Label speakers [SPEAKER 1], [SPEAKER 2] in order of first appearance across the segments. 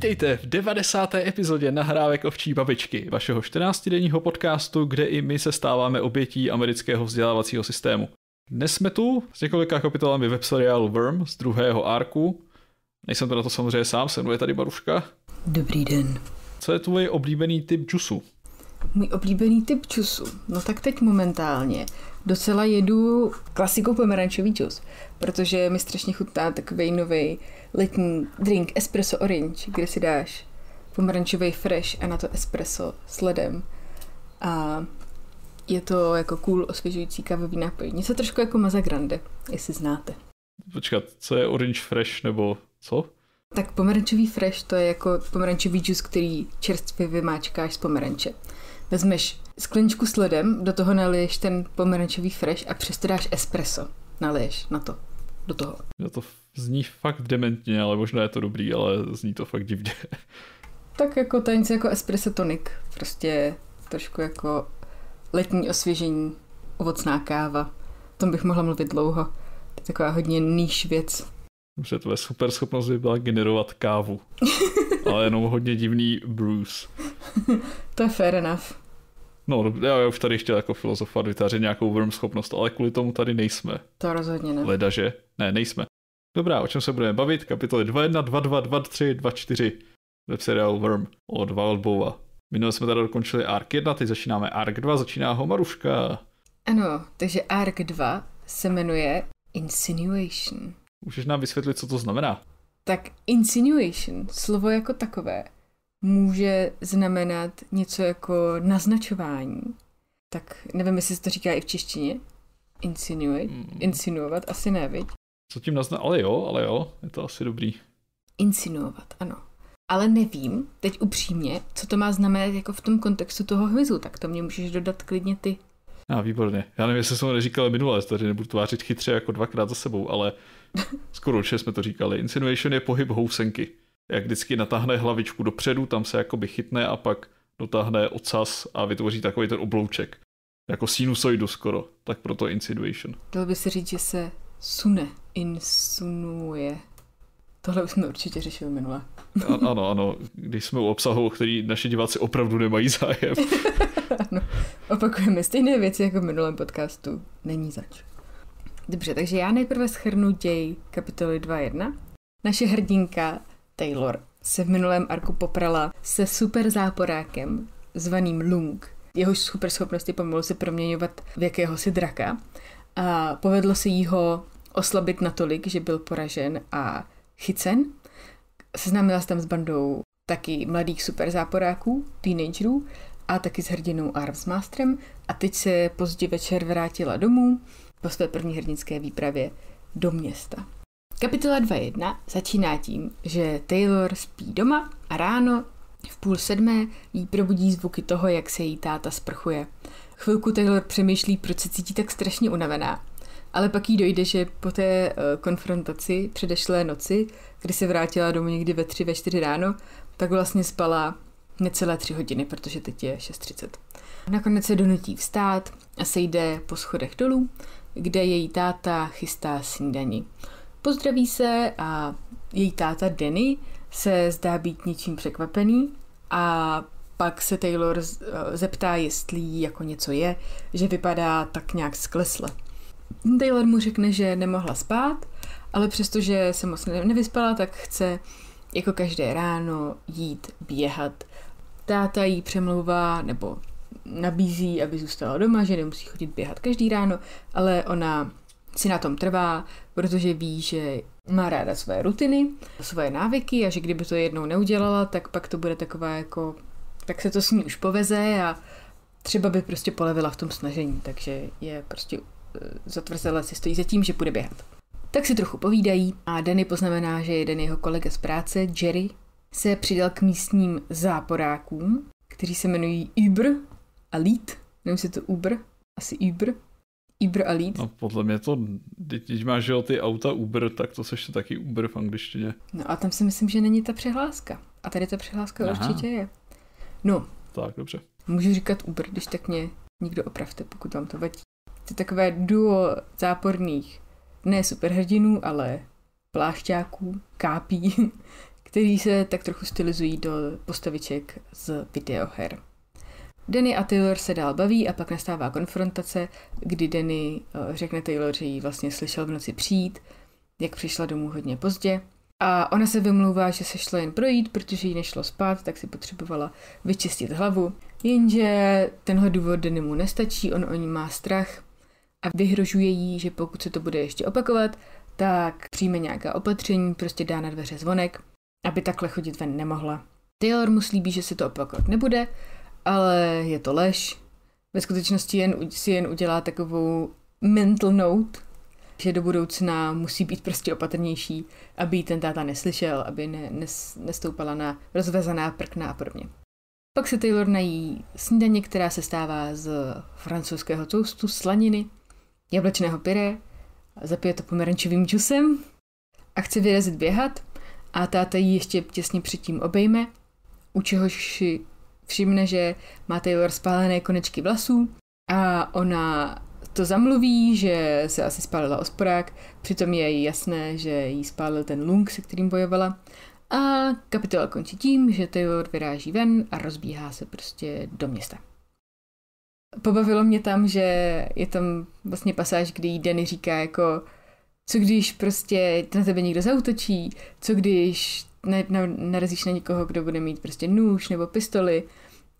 [SPEAKER 1] Vítejte v 90. epizodě nahrávek ovčí babičky, vašeho 14-denního podcastu, kde i my se stáváme obětí amerického vzdělávacího systému. Dnes jsme tu s několika kapitolami webseriálu Worm z druhého arku. Nejsem to na to samozřejmě sám, se mnou je tady Baruška.
[SPEAKER 2] Dobrý den.
[SPEAKER 1] Co je tvůj oblíbený typ džusu?
[SPEAKER 2] Můj oblíbený typ čusu. No tak teď momentálně docela jedu klasikou pomerančový čus, protože mi strašně chutná takový nový letní drink espresso orange, kde si dáš pomerančový fresh a na to espresso s ledem. A je to jako cool osvěžující kávový nápoj. Něco trošku jako Maza Grande, jestli znáte.
[SPEAKER 1] Počkat, co je orange fresh nebo co?
[SPEAKER 2] Tak pomerančový fresh to je jako pomerančový džus, který čerstvě vymáčkáš z pomeranče. Vezmeš skleničku s ledem, do toho naliješ ten pomerančový fresh a přesto dáš espresso. Naliješ na to, do toho.
[SPEAKER 1] No to zní fakt dementně, ale možná je to dobrý, ale zní to fakt divně.
[SPEAKER 2] Tak jako to něco jako espresso tonic. Prostě trošku jako letní osvěžení, ovocná káva. O tom bych mohla mluvit dlouho. To je taková hodně níž věc.
[SPEAKER 1] Dobře, tvoje super schopnost by byla generovat kávu. ale jenom hodně divný Bruce.
[SPEAKER 2] to je fair enough.
[SPEAKER 1] No, já už tady chtěl jako filozofat vytvářet nějakou worm schopnost, ale kvůli tomu tady nejsme.
[SPEAKER 2] To rozhodně ne.
[SPEAKER 1] Leda, že? Ne, nejsme. Dobrá, o čem se budeme bavit? Kapitoly 2.1, 2.2, 2.3, 2.4 web seriál Worm od Wildbowa. Minule jsme tady dokončili Ark 1, teď začínáme Ark 2, začíná ho Maruška.
[SPEAKER 2] Ano, takže Ark 2 se jmenuje Insinuation.
[SPEAKER 1] Můžeš nám vysvětlit, co to znamená?
[SPEAKER 2] Tak insinuation, slovo jako takové, může znamenat něco jako naznačování. Tak nevím, jestli se to říká i v češtině. Insinuate, mm. insinuovat, asi ne, viď?
[SPEAKER 1] Co tím nazna, ale jo, ale jo, je to asi dobrý.
[SPEAKER 2] Insinuovat, ano. Ale nevím, teď upřímně, co to má znamenat jako v tom kontextu toho hmyzu, tak to mě můžeš dodat klidně ty.
[SPEAKER 1] A ah, výborně. Já nevím, jestli jsme to neříkali minule, tady nebudu tvářit chytře jako dvakrát za sebou, ale skoro jsme to říkali. Insinuation je pohyb housenky. Jak vždycky natáhne hlavičku dopředu, tam se jakoby chytne a pak dotáhne ocas a vytvoří takový ten oblouček. Jako sinusoidu skoro, tak proto insinuation.
[SPEAKER 2] Dalo by se říct, že se sune, insunuje. Tohle už jsme určitě řešili minule.
[SPEAKER 1] ano, ano, když jsme u obsahu, který naši diváci opravdu nemají zájem.
[SPEAKER 2] ano, opakujeme stejné věci jako v minulém podcastu. Není zač. Dobře, takže já nejprve schrnu děj kapitoly 2.1. Naše hrdinka Taylor se v minulém arku poprala se super záporákem zvaným Lung. Jehož super schopnosti pomalu se proměňovat v jakéhosi draka. A povedlo se jí ho oslabit natolik, že byl poražen a chycen. Seznámila se tam s bandou taky mladých super záporáků, teenagerů a taky s hrdinou Armsmasterem a teď se pozdě večer vrátila domů po své první hrdinské výpravě do města. Kapitola 2.1 začíná tím, že Taylor spí doma a ráno v půl sedmé jí probudí zvuky toho, jak se její táta sprchuje. Chvilku Taylor přemýšlí, proč se cítí tak strašně unavená. Ale pak jí dojde, že po té uh, konfrontaci předešlé noci, kdy se vrátila domů někdy ve 3, ve 4 ráno, tak vlastně spala necelé 3 hodiny, protože teď je 6.30. Nakonec se donutí vstát a se jde po schodech dolů, kde její táta chystá snídani. Pozdraví se a její táta Denny se zdá být něčím překvapený a pak se Taylor eh, zeptá, jestli jí jako něco je, že vypadá tak nějak sklesle. Taylor mu řekne, že nemohla spát, ale přestože se moc nevyspala, tak chce jako každé ráno jít běhat. Táta jí přemlouvá nebo nabízí, aby zůstala doma, že nemusí chodit běhat každý ráno, ale ona si na tom trvá, protože ví, že má ráda své rutiny, svoje návyky a že kdyby to jednou neudělala, tak pak to bude taková jako, tak se to s ní už poveze a třeba by prostě polevila v tom snažení, takže je prostě eh, zatvrzela si stojí za tím, že půjde běhat. Tak si trochu povídají a Danny poznamená, že jeden jeho kolega z práce, Jerry, se přidal k místním záporákům, kteří se jmenují Uber a Lead. Nevím, jestli to Uber, asi Uber. Uber a Lead.
[SPEAKER 1] No podle mě to, když máš jo, ty auta Uber, tak to seš taky Uber v angličtině.
[SPEAKER 2] No a tam si myslím, že není ta přihláska. A tady ta přihláska Aha. určitě je. No.
[SPEAKER 1] Tak, dobře.
[SPEAKER 2] Můžu říkat Uber, když tak mě nikdo opravte, pokud vám to vadí. To je takové duo záporných, ne superhrdinů, ale plášťáků, kápí, který se tak trochu stylizují do postaviček z videoher. Danny a Taylor se dál baví a pak nastává konfrontace, kdy Danny eh, řekne Taylor, že ji vlastně slyšel v noci přijít, jak přišla domů hodně pozdě. A ona se vymlouvá, že se šla jen projít, protože jí nešlo spát, tak si potřebovala vyčistit hlavu. Jenže tenhle důvod Danny mu nestačí, on o ní má strach a vyhrožuje jí, že pokud se to bude ještě opakovat, tak přijme nějaká opatření, prostě dá na dveře zvonek, aby takhle chodit ven nemohla. Taylor mu slíbí, že se to opakovat nebude, ale je to lež. Ve skutečnosti jen, si jen udělá takovou mental note, že do budoucna musí být prostě opatrnější, aby ten táta neslyšel, aby ne, nes, nestoupala na rozvezaná prkna a podobně. Pak se Taylor nají snídaně, která se stává z francouzského toastu, slaniny, jablečného pyré, zapije to pomerančovým džusem a chce vyrazit běhat a táta ji ještě těsně předtím obejme, u čehož všimne, že má Taylor spálené konečky vlasů a ona to zamluví, že se asi spálila osporák, přitom je jí jasné, že jí spálil ten lung, se kterým bojovala. A kapitola končí tím, že Taylor vyráží ven a rozbíhá se prostě do města. Pobavilo mě tam, že je tam vlastně pasáž, kdy Danny říká jako co když prostě na tebe někdo zautočí, co když na, na, narazíš na někoho, kdo bude mít prostě nůž nebo pistoli.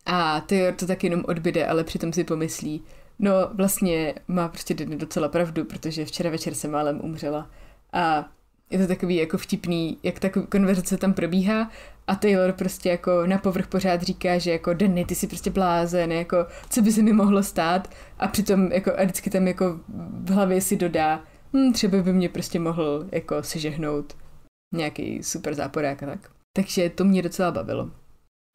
[SPEAKER 2] A Taylor to tak jenom odbyde, ale přitom si pomyslí, no vlastně má prostě Danny docela pravdu, protože včera večer se málem umřela. A je to takový jako vtipný, jak ta konverzace tam probíhá. A Taylor prostě jako na povrch pořád říká, že jako Danny, ty jsi prostě blázen, jako co by se mi mohlo stát? A přitom jako a vždycky tam jako v hlavě si dodá, hm, třeba by mě prostě mohl jako sežehnout nějaký super záporák a tak. Takže to mě docela bavilo.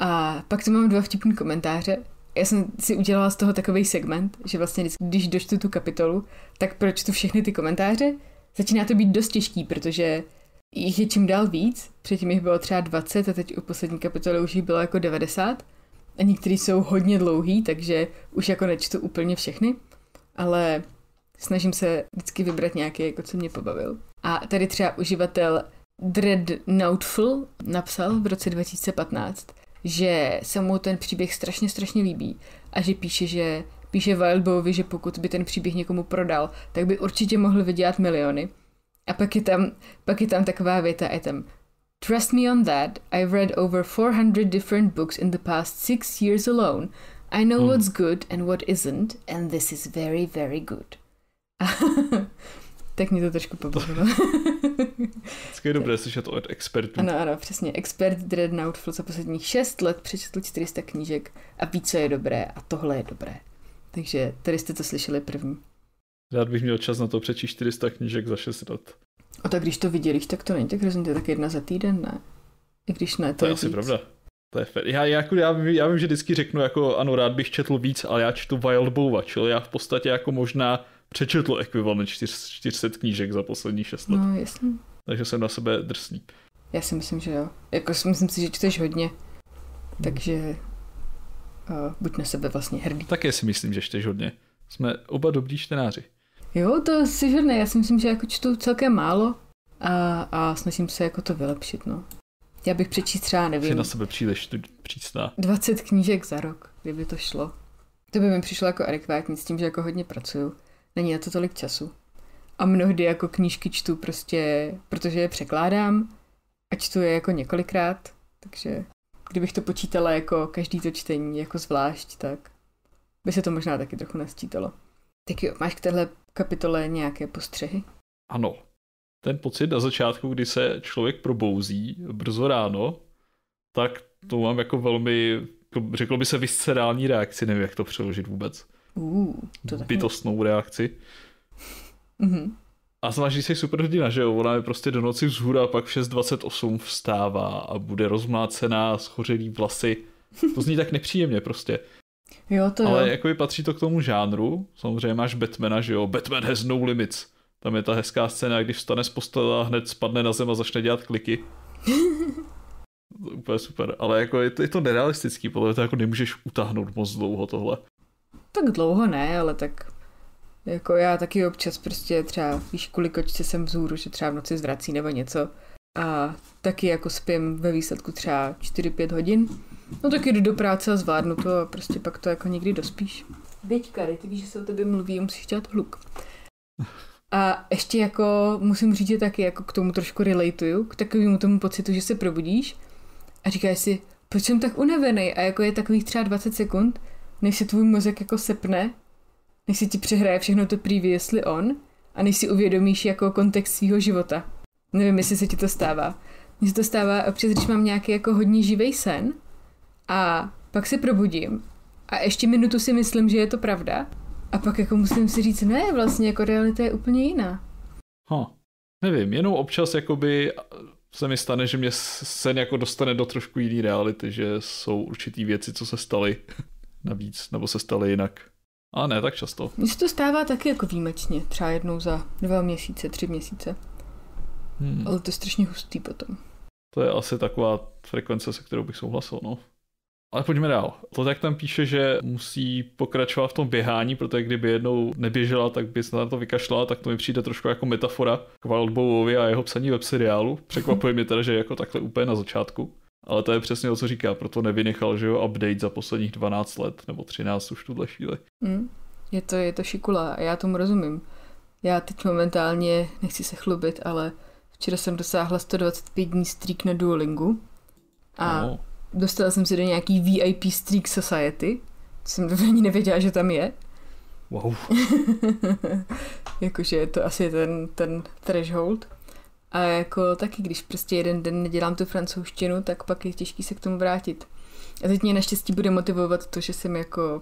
[SPEAKER 2] A pak tu mám dva vtipní komentáře. Já jsem si udělala z toho takový segment, že vlastně když dočtu tu kapitolu, tak pročtu všechny ty komentáře. Začíná to být dost těžký, protože jich je čím dál víc. Předtím jich bylo třeba 20 a teď u poslední kapitoly už jich bylo jako 90. A některý jsou hodně dlouhý, takže už jako nečtu úplně všechny. Ale snažím se vždycky vybrat nějaký, jako co mě pobavil. A tady třeba uživatel Dreadnoughtful napsal v roce 2015, že se mu ten příběh strašně, strašně líbí a že píše, že píše Wildbowovi, že pokud by ten příběh někomu prodal, tak by určitě mohl vydělat miliony. A pak je tam, pak je tam taková věta, je tam Trust me on that, I've read over 400 different books in the past six years alone. I know hmm. what's good and what isn't, and this is very, very good. tak mě to trošku pobavilo.
[SPEAKER 1] Vždycky je dobré slyšet od expertů.
[SPEAKER 2] Ano, ano, přesně. Expert Dreadnoughtful za posledních 6 let přečetl 400 knížek a ví, co je dobré a tohle je dobré. Takže tady jste to slyšeli první.
[SPEAKER 1] Rád bych měl čas na to přečíst 400 knížek za 6 let.
[SPEAKER 2] A tak když to vidělíš, tak to není tak hrozně, tak jedna za týden, ne? I když ne, to,
[SPEAKER 1] to je, je asi víc. pravda. To je fér. Já, já, jako, já, vím, já vím, že vždycky řeknu, jako ano, rád bych četl víc, ale já čtu Wild Bowa, čili já v podstatě jako možná přečetl ekvivalent 400 knížek za poslední 6 let.
[SPEAKER 2] No, jasně.
[SPEAKER 1] Takže jsem na sebe drsný.
[SPEAKER 2] Já si myslím, že jo. Jako myslím si, že čteš hodně. Takže uh, buď na sebe vlastně hrdý.
[SPEAKER 1] Také si myslím, že čteš hodně. Jsme oba dobrý čtenáři.
[SPEAKER 2] Jo, to si žádné. Já si myslím, že jako čtu celkem málo a, a snažím se jako to vylepšit, no. Já bych přečíst třeba, nevím. Jsi
[SPEAKER 1] na sebe příliš přísná.
[SPEAKER 2] 20 knížek za rok, kdyby to šlo. To by mi přišlo jako adekvátní s tím, že jako hodně pracuju. Není na to tolik času. A mnohdy jako knížky čtu prostě, protože je překládám a čtu je jako několikrát, takže kdybych to počítala jako každý to čtení jako zvlášť, tak by se to možná taky trochu nasčítalo. Tak jo, máš k téhle kapitole nějaké postřehy?
[SPEAKER 1] Ano. Ten pocit na začátku, kdy se člověk probouzí brzo ráno, tak to mám jako velmi, jako řeklo by se, viscerální reakci, nevím, jak to přeložit vůbec.
[SPEAKER 2] Uh, to
[SPEAKER 1] Bytostnou reakci.
[SPEAKER 2] Mm-hmm.
[SPEAKER 1] A zvlášť, když jsi superhrdina, že jo, ona je prostě do noci vzhůra a pak v 6.28 vstává a bude rozmlácená, schořelý vlasy. To zní tak nepříjemně prostě.
[SPEAKER 2] Jo, to
[SPEAKER 1] Ale
[SPEAKER 2] jo.
[SPEAKER 1] jako by patří to k tomu žánru. Samozřejmě máš Batmana, že jo, Batman has no limits. Tam je ta hezká scéna, když vstane z postele a hned spadne na zem a začne dělat kliky. to je úplně super, ale jako je to, je to nerealistický, podle to jako nemůžeš utáhnout moc dlouho tohle.
[SPEAKER 2] Tak dlouho ne, ale tak jako já taky občas prostě třeba, víš, kvůli kočce jsem vzhůru, že třeba v noci zvrací nebo něco. a taky jako spím ve výsledku třeba 4-5 hodin. No tak jdu do práce a zvládnu to a prostě pak to jako někdy dospíš. Věď, Kary, ty víš, že se o tebe mluví, musíš dělat hluk. A ještě jako musím říct, že taky jako k tomu trošku relatuju, k takovému tomu pocitu, že se probudíš a říkáš si, proč jsem tak unavený a jako je takových třeba 20 sekund, než se tvůj mozek jako sepne, než si ti přehraje všechno to previously on a než si uvědomíš jako kontext svého života. Nevím, jestli se ti to stává. Mně se to stává občas, když mám nějaký jako hodně živý sen a pak se probudím a ještě minutu si myslím, že je to pravda a pak jako musím si říct, ne, vlastně jako realita je úplně jiná.
[SPEAKER 1] Huh. Nevím, jenom občas jakoby se mi stane, že mě sen jako dostane do trošku jiný reality, že jsou určitý věci, co se staly navíc, nebo se staly jinak. A ne tak často.
[SPEAKER 2] Mně se to stává taky jako výjimečně, třeba jednou za dva měsíce, tři měsíce. Hmm. Ale to je strašně hustý potom.
[SPEAKER 1] To je asi taková frekvence, se kterou bych souhlasil, no. Ale pojďme dál. To tak tam píše, že musí pokračovat v tom běhání, protože kdyby jednou neběžela, tak by se na to vykašlala, tak to mi přijde trošku jako metafora k Wildbowovi a jeho psaní web seriálu. Překvapuje mě teda, že je jako takhle úplně na začátku. Ale to je přesně o co říká, proto nevynechal, že jo, update za posledních 12 let, nebo 13 už tuhle chvíli.
[SPEAKER 2] Mm, je to, je to šikula a já tomu rozumím. Já teď momentálně, nechci se chlubit, ale včera jsem dosáhla 125 dní streak na Duolingu a no. Dostala jsem se do nějaký VIP streak society, jsem to ani nevěděla, že tam je.
[SPEAKER 1] Wow.
[SPEAKER 2] Jakože je to asi ten, ten threshold. A jako taky, když prostě jeden den nedělám tu francouzštinu, tak pak je těžký se k tomu vrátit. A teď mě naštěstí bude motivovat to, že jsem jako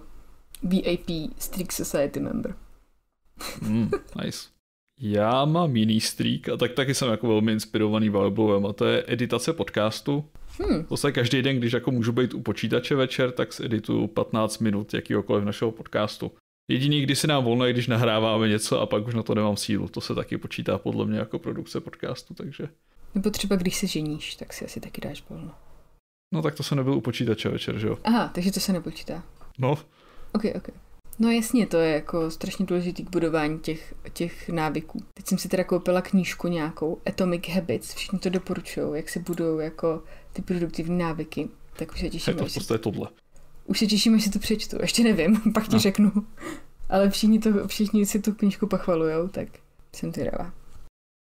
[SPEAKER 2] VIP Streak Society member.
[SPEAKER 1] Mm, nice. Já mám jiný streak a tak taky jsem jako velmi inspirovaný Valblovem a to je editace podcastu. Hmm. To se každý den, když jako můžu být u počítače večer, tak edituju 15 minut jakýhokoliv našeho podcastu. Jediný, kdy si nám volno je, když nahráváme něco a pak už na to nemám sílu. To se taky počítá podle mě jako produkce podcastu, takže...
[SPEAKER 2] Nebo třeba když se ženíš, tak si asi taky dáš volno.
[SPEAKER 1] No tak to se nebyl u počítače večer, že jo?
[SPEAKER 2] Aha, takže to se nepočítá.
[SPEAKER 1] No.
[SPEAKER 2] Ok, ok. No jasně, to je jako strašně důležitý k budování těch, těch návyků. Teď jsem si teda koupila knížku nějakou, Atomic Habits, všichni to doporučují, jak se budou jako ty produktivní návyky. Tak už se těším.
[SPEAKER 1] Je to v podstatě tohle.
[SPEAKER 2] Už se těším, až si to přečtu, ještě nevím, pak ti no. řeknu. Ale všichni, to, všichni si tu knížku pochvalujou, tak jsem zvědavá.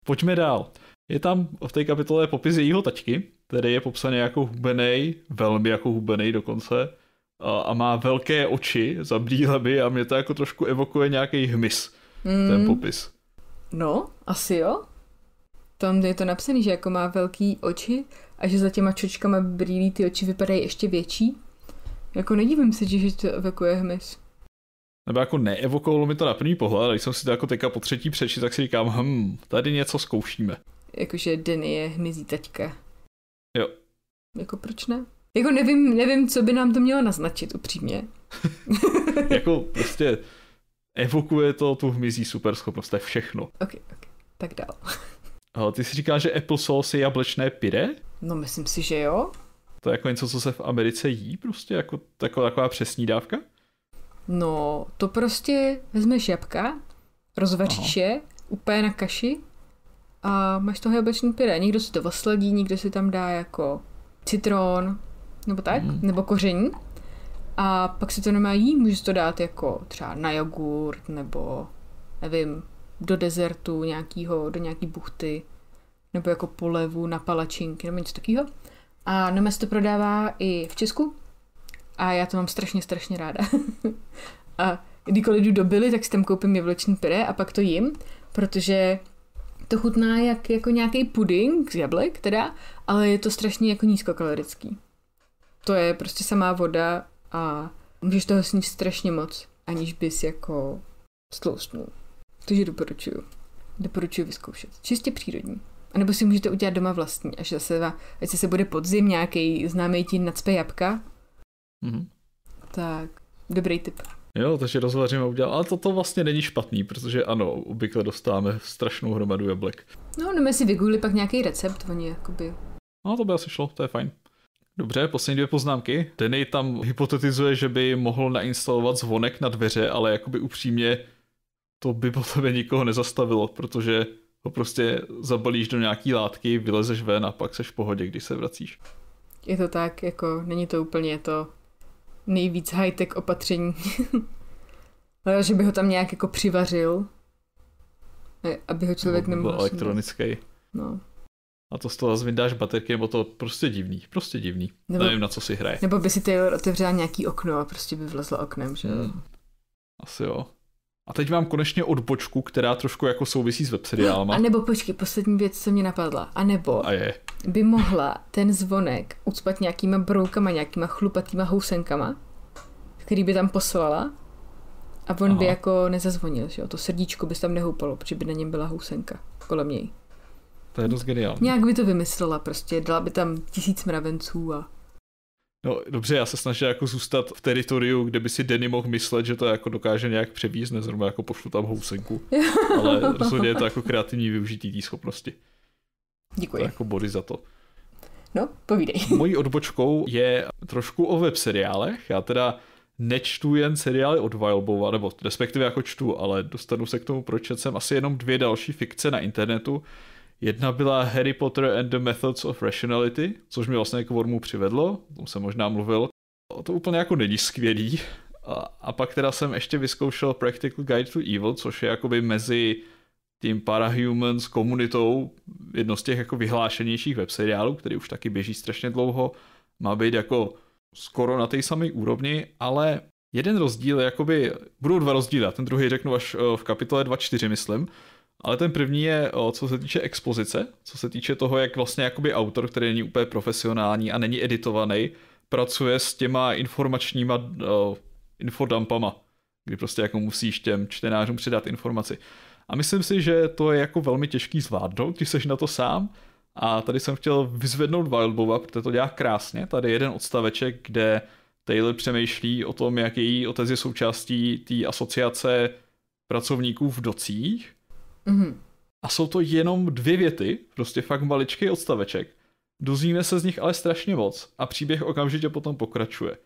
[SPEAKER 1] Pojďme dál. Je tam v té kapitole popis jejího taťky, který je popsaný jako hubenej, velmi jako hubenej dokonce, a, má velké oči za brýlemi a mě to jako trošku evokuje nějaký hmyz, mm. ten popis.
[SPEAKER 2] No, asi jo. Tam je to napsané, že jako má velký oči a že za těma čočkama brýlí ty oči vypadají ještě větší. Jako nedívím se, že to evokuje hmyz.
[SPEAKER 1] Nebo jako neevokovalo mi to na první pohled, ale když jsem si to jako teďka po třetí přečí, tak si říkám, hm, tady něco zkoušíme.
[SPEAKER 2] Jakože Denny je hmyzí taťka.
[SPEAKER 1] Jo.
[SPEAKER 2] Jako proč ne? Jako nevím, nevím, co by nám to mělo naznačit, upřímně.
[SPEAKER 1] jako prostě evokuje to tu hmyzí superschopnost, to je všechno.
[SPEAKER 2] Ok, ok, tak dál.
[SPEAKER 1] Ale ty si říkáš, že apple sauce je jablečné pire?
[SPEAKER 2] No myslím si, že jo.
[SPEAKER 1] To je jako něco, co se v Americe jí prostě, jako taková, taková přesní dávka?
[SPEAKER 2] No, to prostě vezmeš jabka, rozvaříš Aha. je úplně na kaši a máš toho jablečný pyré. Někdo si to osladí, někdo si tam dá jako citron, nebo tak, mm. nebo koření. A pak si to nemá jí, můžeš to dát jako třeba na jogurt, nebo nevím, do dezertu nějakýho, do nějaký buchty, nebo jako polevu na palačinky, nebo něco takového. A Nemes to prodává i v Česku, a já to mám strašně, strašně ráda. a kdykoliv jdu do Billy, tak si tam koupím jablečný pyré a pak to jim, protože to chutná jak, jako nějaký puding z jablek teda, ale je to strašně jako nízkokalorický. To je prostě samá voda a můžeš toho sníst strašně moc, aniž bys jako stloustnul. Takže doporučuju. Doporučuji vyzkoušet. Čistě přírodní. A nebo si můžete udělat doma vlastní, až zase, až se bude podzim, nějaký známý ti nacpe jabka, Mm-hmm. Tak, dobrý tip.
[SPEAKER 1] Jo, takže rozvařím a udělám. Ale to, to vlastně není špatný, protože ano, obvykle dostáváme strašnou hromadu jablek.
[SPEAKER 2] No, no si vygoogli pak nějaký recept, oni jakoby...
[SPEAKER 1] No, to by asi šlo, to je fajn. Dobře, poslední dvě poznámky. Denny tam hypotetizuje, že by mohl nainstalovat zvonek na dveře, ale jakoby upřímně to by po tebe nikoho nezastavilo, protože ho prostě zabalíš do nějaký látky, vylezeš ven a pak seš v pohodě, když se vracíš.
[SPEAKER 2] Je to tak, jako není to úplně to nejvíc high-tech opatření. Ale že by ho tam nějak jako přivařil, aby ho člověk
[SPEAKER 1] Nebo
[SPEAKER 2] nemohl...
[SPEAKER 1] elektronický.
[SPEAKER 2] No.
[SPEAKER 1] A to z toho zase vydáš baterky, nebo to prostě divný, prostě divný. Nebo, Nevím, na co si hraje.
[SPEAKER 2] Nebo by si Taylor otevřela nějaký okno a prostě by vlezla oknem, že hmm.
[SPEAKER 1] Asi jo. A teď mám konečně odbočku, která trošku jako souvisí s webseriálama.
[SPEAKER 2] A nebo počkej, poslední věc, co mě napadla. A nebo
[SPEAKER 1] a je.
[SPEAKER 2] by mohla ten zvonek ucpat nějakýma broukama, nějakýma chlupatýma housenkama, který by tam poslala a on Aha. by jako nezazvonil, že jo? To srdíčko by tam nehoupalo, protože by na něm byla housenka kolem něj.
[SPEAKER 1] To je dost geniální.
[SPEAKER 2] Nějak by to vymyslela prostě, dala by tam tisíc mravenců a...
[SPEAKER 1] No dobře, já se snažím jako zůstat v teritoriu, kde by si Denny mohl myslet, že to jako dokáže nějak převízt, nezrovna jako pošlu tam housenku. Ale rozhodně je to jako kreativní využití té schopnosti.
[SPEAKER 2] Děkuji.
[SPEAKER 1] To jako body za to.
[SPEAKER 2] No, povídej.
[SPEAKER 1] Mojí odbočkou je trošku o web seriálech. Já teda nečtu jen seriály od Wildbova, nebo respektive jako čtu, ale dostanu se k tomu, proč jsem asi jenom dvě další fikce na internetu. Jedna byla Harry Potter and the Methods of Rationality, což mi vlastně k Wormu přivedlo, o tom jsem možná mluvil. To úplně jako není skvělý. A, a pak teda jsem ještě vyzkoušel Practical Guide to Evil, což je jakoby mezi tím Parahumans komunitou jedno z těch jako vyhlášenějších webseriálů, který už taky běží strašně dlouho. Má být jako skoro na té samé úrovni, ale jeden rozdíl jakoby, budou dva rozdíly, ten druhý řeknu až eh, v kapitole 2.4, myslím, ale ten první je, co se týče expozice, co se týče toho, jak vlastně jakoby autor, který není úplně profesionální a není editovaný, pracuje s těma informačníma uh, infodumpama, kdy prostě jako musíš těm čtenářům předat informaci. A myslím si, že to je jako velmi těžký zvládnout, když jsi na to sám, a tady jsem chtěl vyzvednout Wildbova, protože to dělá krásně. Tady je jeden odstaveček, kde Taylor přemýšlí o tom, jak její otec je součástí té asociace pracovníků v docích. Mm-hmm. A jsou to jenom dvě věty, prostě fakt maličký odstaveček. Dozvíme se z nich ale strašně moc a příběh okamžitě potom pokračuje.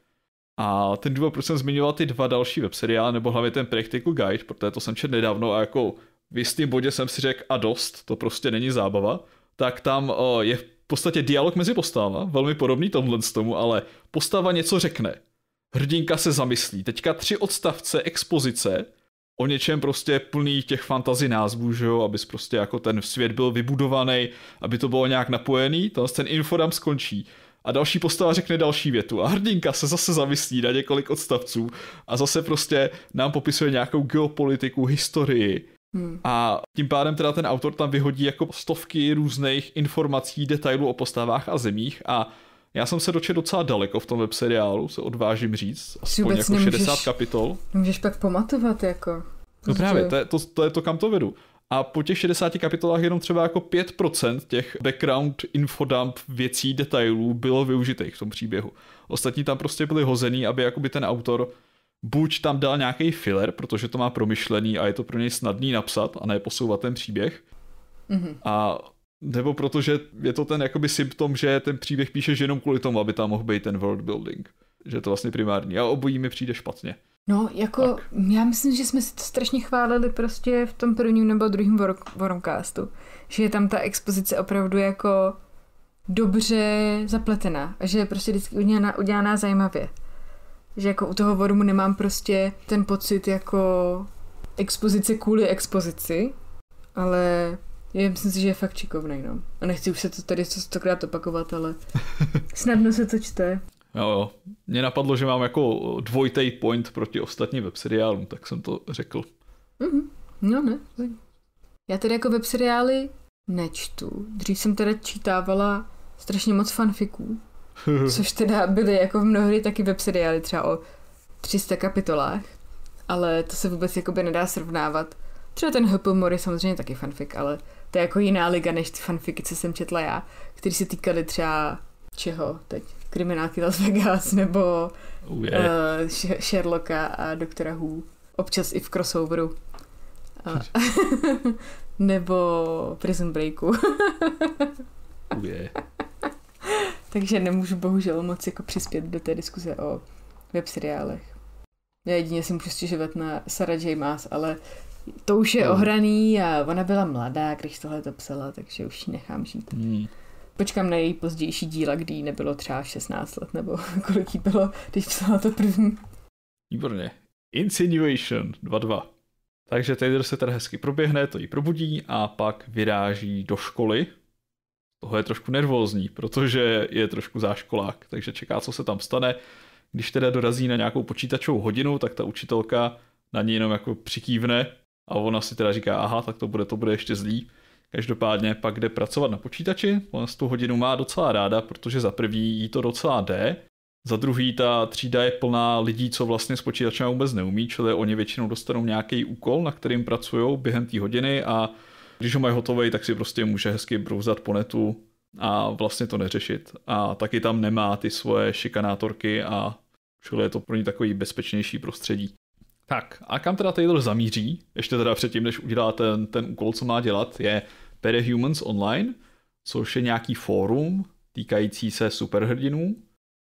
[SPEAKER 1] A ten důvod, proč jsem zmiňoval ty dva další webseriály, nebo hlavně ten Practical Guide, protože to jsem četl nedávno a jako v jistém bodě jsem si řekl a dost, to prostě není zábava, tak tam je v podstatě dialog mezi postavama, velmi podobný tomhle tomu, ale postava něco řekne. Hrdinka se zamyslí. Teďka tři odstavce expozice o něčem prostě plný těch fantazy názvů, že jo, abys prostě jako ten svět byl vybudovaný, aby to bylo nějak napojený, to ten infodam skončí. A další postava řekne další větu. A hrdinka se zase zamyslí na několik odstavců a zase prostě nám popisuje nějakou geopolitiku, historii, Hmm. A tím pádem teda ten autor tam vyhodí jako stovky různých informací, detailů o postavách a zemích a já jsem se dočetl docela daleko v tom web seriálu, se odvážím říct, aspoň jako nemůžeš, 60 kapitol.
[SPEAKER 2] Můžeš pak pamatovat jako.
[SPEAKER 1] No právě, to je to, to je to, kam to vedu. A po těch 60 kapitolách jenom třeba jako 5% těch background infodump věcí, detailů bylo využitých v tom příběhu. Ostatní tam prostě byly hozený, aby jakoby ten autor buď tam dal nějaký filler, protože to má promyšlený a je to pro něj snadný napsat a ne posouvat ten příběh. Mm-hmm. A nebo protože je to ten jakoby symptom, že ten příběh píšeš jenom kvůli tomu, aby tam mohl být ten world building. Že je to vlastně primární. A obojí mi přijde špatně.
[SPEAKER 2] No, jako, tak. já myslím, že jsme si to strašně chválili prostě v tom prvním nebo druhém Wormcastu. Že je tam ta expozice opravdu jako dobře zapletená. A že je prostě vždycky udělaná, udělaná zajímavě. Že jako u toho Wormu nemám prostě ten pocit jako expozice kvůli expozici, ale já myslím si, že je fakt šikovnej, no. A nechci už se to tady stokrát opakovat, ale snadno se to čte.
[SPEAKER 1] Jo, jo. Mně napadlo, že mám jako dvojtej point proti ostatním webseriálům, tak jsem to řekl.
[SPEAKER 2] Mm-hmm. No ne. Já tedy jako webseriály nečtu. Dřív jsem teda čítávala strašně moc fanfiků, což teda byly jako v mnohdy taky webseriály třeba o 300 kapitolách, ale to se vůbec jakoby nedá srovnávat. Třeba ten Hopomore je samozřejmě taky fanfic, ale to je jako jiná liga než ty fanfiky, co jsem četla já, které se týkaly třeba čeho teď? Kriminálky Las Vegas nebo oh, yeah. uh, Sherlocka a doktora Who. Občas i v crossoveru. Uh, nebo Prison Breaku.
[SPEAKER 1] oh, yeah.
[SPEAKER 2] Takže nemůžu bohužel moc jako přispět do té diskuze o web seriálech. Já jedině si můžu stěžovat na Sarah J. Maas, ale To už je ohraný a ona byla mladá, když tohle to psala, takže už ji nechám žít. Hmm. Počkám na její pozdější díla, kdy jí nebylo třeba 16 let, nebo kolik jí bylo, když psala to první.
[SPEAKER 1] Výborně. Insinuation 2-2. Takže Taylor se teda hezky proběhne, to jí probudí a pak vyráží do školy. Toho je trošku nervózní, protože je trošku záškolák, takže čeká, co se tam stane. Když teda dorazí na nějakou počítačovou hodinu, tak ta učitelka na ní jenom jako přikývne a ona si teda říká, aha, tak to bude, to bude ještě zlý. Každopádně pak jde pracovat na počítači, ona z tu hodinu má docela ráda, protože za prvý jí to docela jde, za druhý ta třída je plná lidí, co vlastně s počítačem vůbec neumí, čili oni většinou dostanou nějaký úkol, na kterým pracují během té hodiny a když ho mají hotový, tak si prostě může hezky brouzat po netu a vlastně to neřešit. A taky tam nemá ty svoje šikanátorky a čili je to pro ní takový bezpečnější prostředí. Tak a kam teda Taylor zamíří, ještě teda předtím, než udělá ten, ten úkol, co má dělat, je Perehumans Online, což je nějaký fórum týkající se superhrdinů,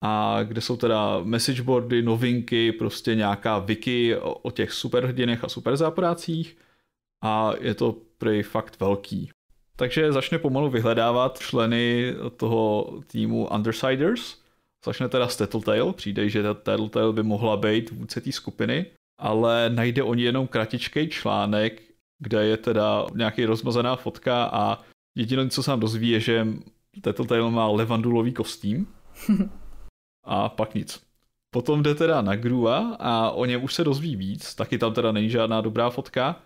[SPEAKER 1] a kde jsou teda messageboardy, novinky, prostě nějaká wiki o, o těch superhrdinech a superzáporácích a je to prý fakt velký. Takže začne pomalu vyhledávat členy toho týmu Undersiders, začne teda s Tattletale, přijde, že Tattletale by mohla být vůdce té skupiny, ale najde oni jenom kratičký článek, kde je teda nějaký rozmazaná fotka a jediné, co se nám dozví, je, že Tattletale má levandulový kostým a pak nic. Potom jde teda na Grua a o něm už se dozví víc, taky tam teda není žádná dobrá fotka,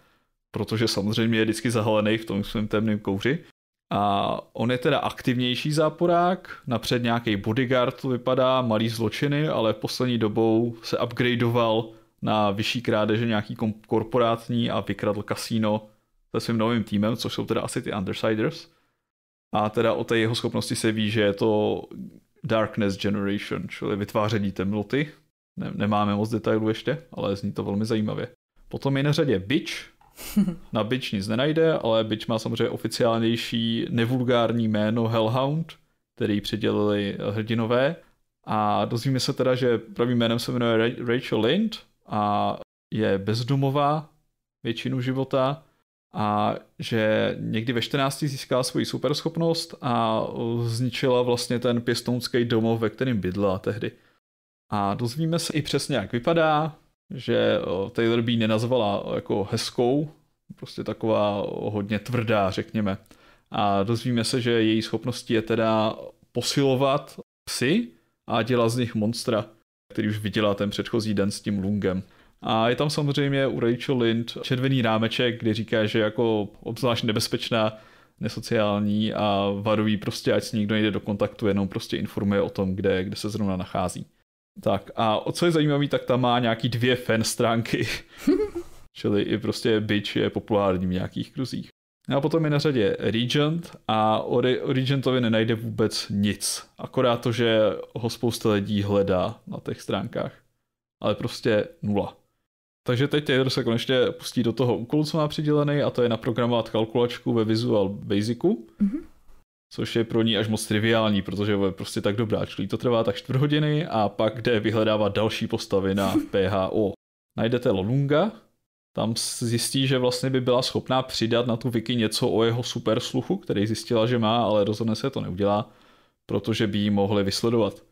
[SPEAKER 1] protože samozřejmě je vždycky zahalený v tom svém temném kouři. A on je teda aktivnější záporák, napřed nějaký bodyguard to vypadá, malý zločiny, ale poslední dobou se upgradeoval na vyšší krádeže nějaký korporátní a vykradl kasíno se svým novým týmem, což jsou teda asi ty Undersiders. A teda o té jeho schopnosti se ví, že je to Darkness Generation, čili vytváření temnoty. Ne, nemáme moc detailů ještě, ale zní to velmi zajímavě. Potom je na řadě Bitch. Na Bitch nic nenajde, ale Bitch má samozřejmě oficiálnější nevulgární jméno Hellhound, který přidělili hrdinové. A dozvíme se teda, že pravým jménem se jmenuje Rachel Lind a je bezdomová většinu života a že někdy ve 14 získala svoji superschopnost a zničila vlastně ten pěstounský domov, ve kterém bydlela tehdy. A dozvíme se i přesně, jak vypadá, že Taylor by nenazvala jako hezkou, prostě taková hodně tvrdá, řekněme. A dozvíme se, že její schopností je teda posilovat psy a dělat z nich monstra, který už viděla ten předchozí den s tím Lungem. A je tam samozřejmě u Rachel Lind červený rámeček, kde říká, že jako obzvlášť nebezpečná, nesociální a varují prostě, ať s nikdo nejde do kontaktu, jenom prostě informuje o tom, kde, kde se zrovna nachází. Tak a o co je zajímavý, tak tam má nějaký dvě fan stránky. Čili i prostě bitch je populární v nějakých kruzích. No a potom je na řadě Regent a o, Re- o Regentovi nenajde vůbec nic. Akorát to, že ho spousta lidí hledá na těch stránkách. Ale prostě nula. Takže teď Taylor se konečně pustí do toho úkolu, co má přidělený, a to je naprogramovat kalkulačku ve Visual Basicu, mm-hmm. což je pro ní až moc triviální, protože je prostě tak dobrá. Čili to trvá tak čtvrt hodiny a pak jde vyhledávat další postavy na PHO. Najdete Lolunga, tam zjistí, že vlastně by byla schopná přidat na tu wiki něco o jeho super sluchu, který zjistila, že má, ale rozhodne se to neudělá, protože by ji mohli vysledovat.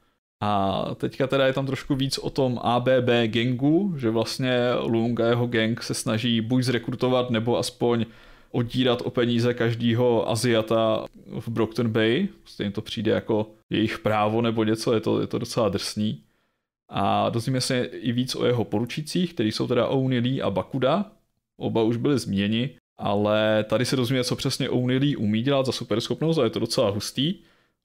[SPEAKER 1] A teďka teda je tam trošku víc o tom ABB gangu, že vlastně Lung a jeho gang se snaží buď zrekrutovat, nebo aspoň odírat o peníze každého Aziata v Brockton Bay. Stejně to přijde jako jejich právo nebo něco, je to, je to docela drsný. A dozvíme se i víc o jeho poručících, kteří jsou teda Oni Lee a Bakuda. Oba už byli změni, ale tady se dozvíme, co přesně Oni Lee umí dělat za superschopnost a je to docela hustý.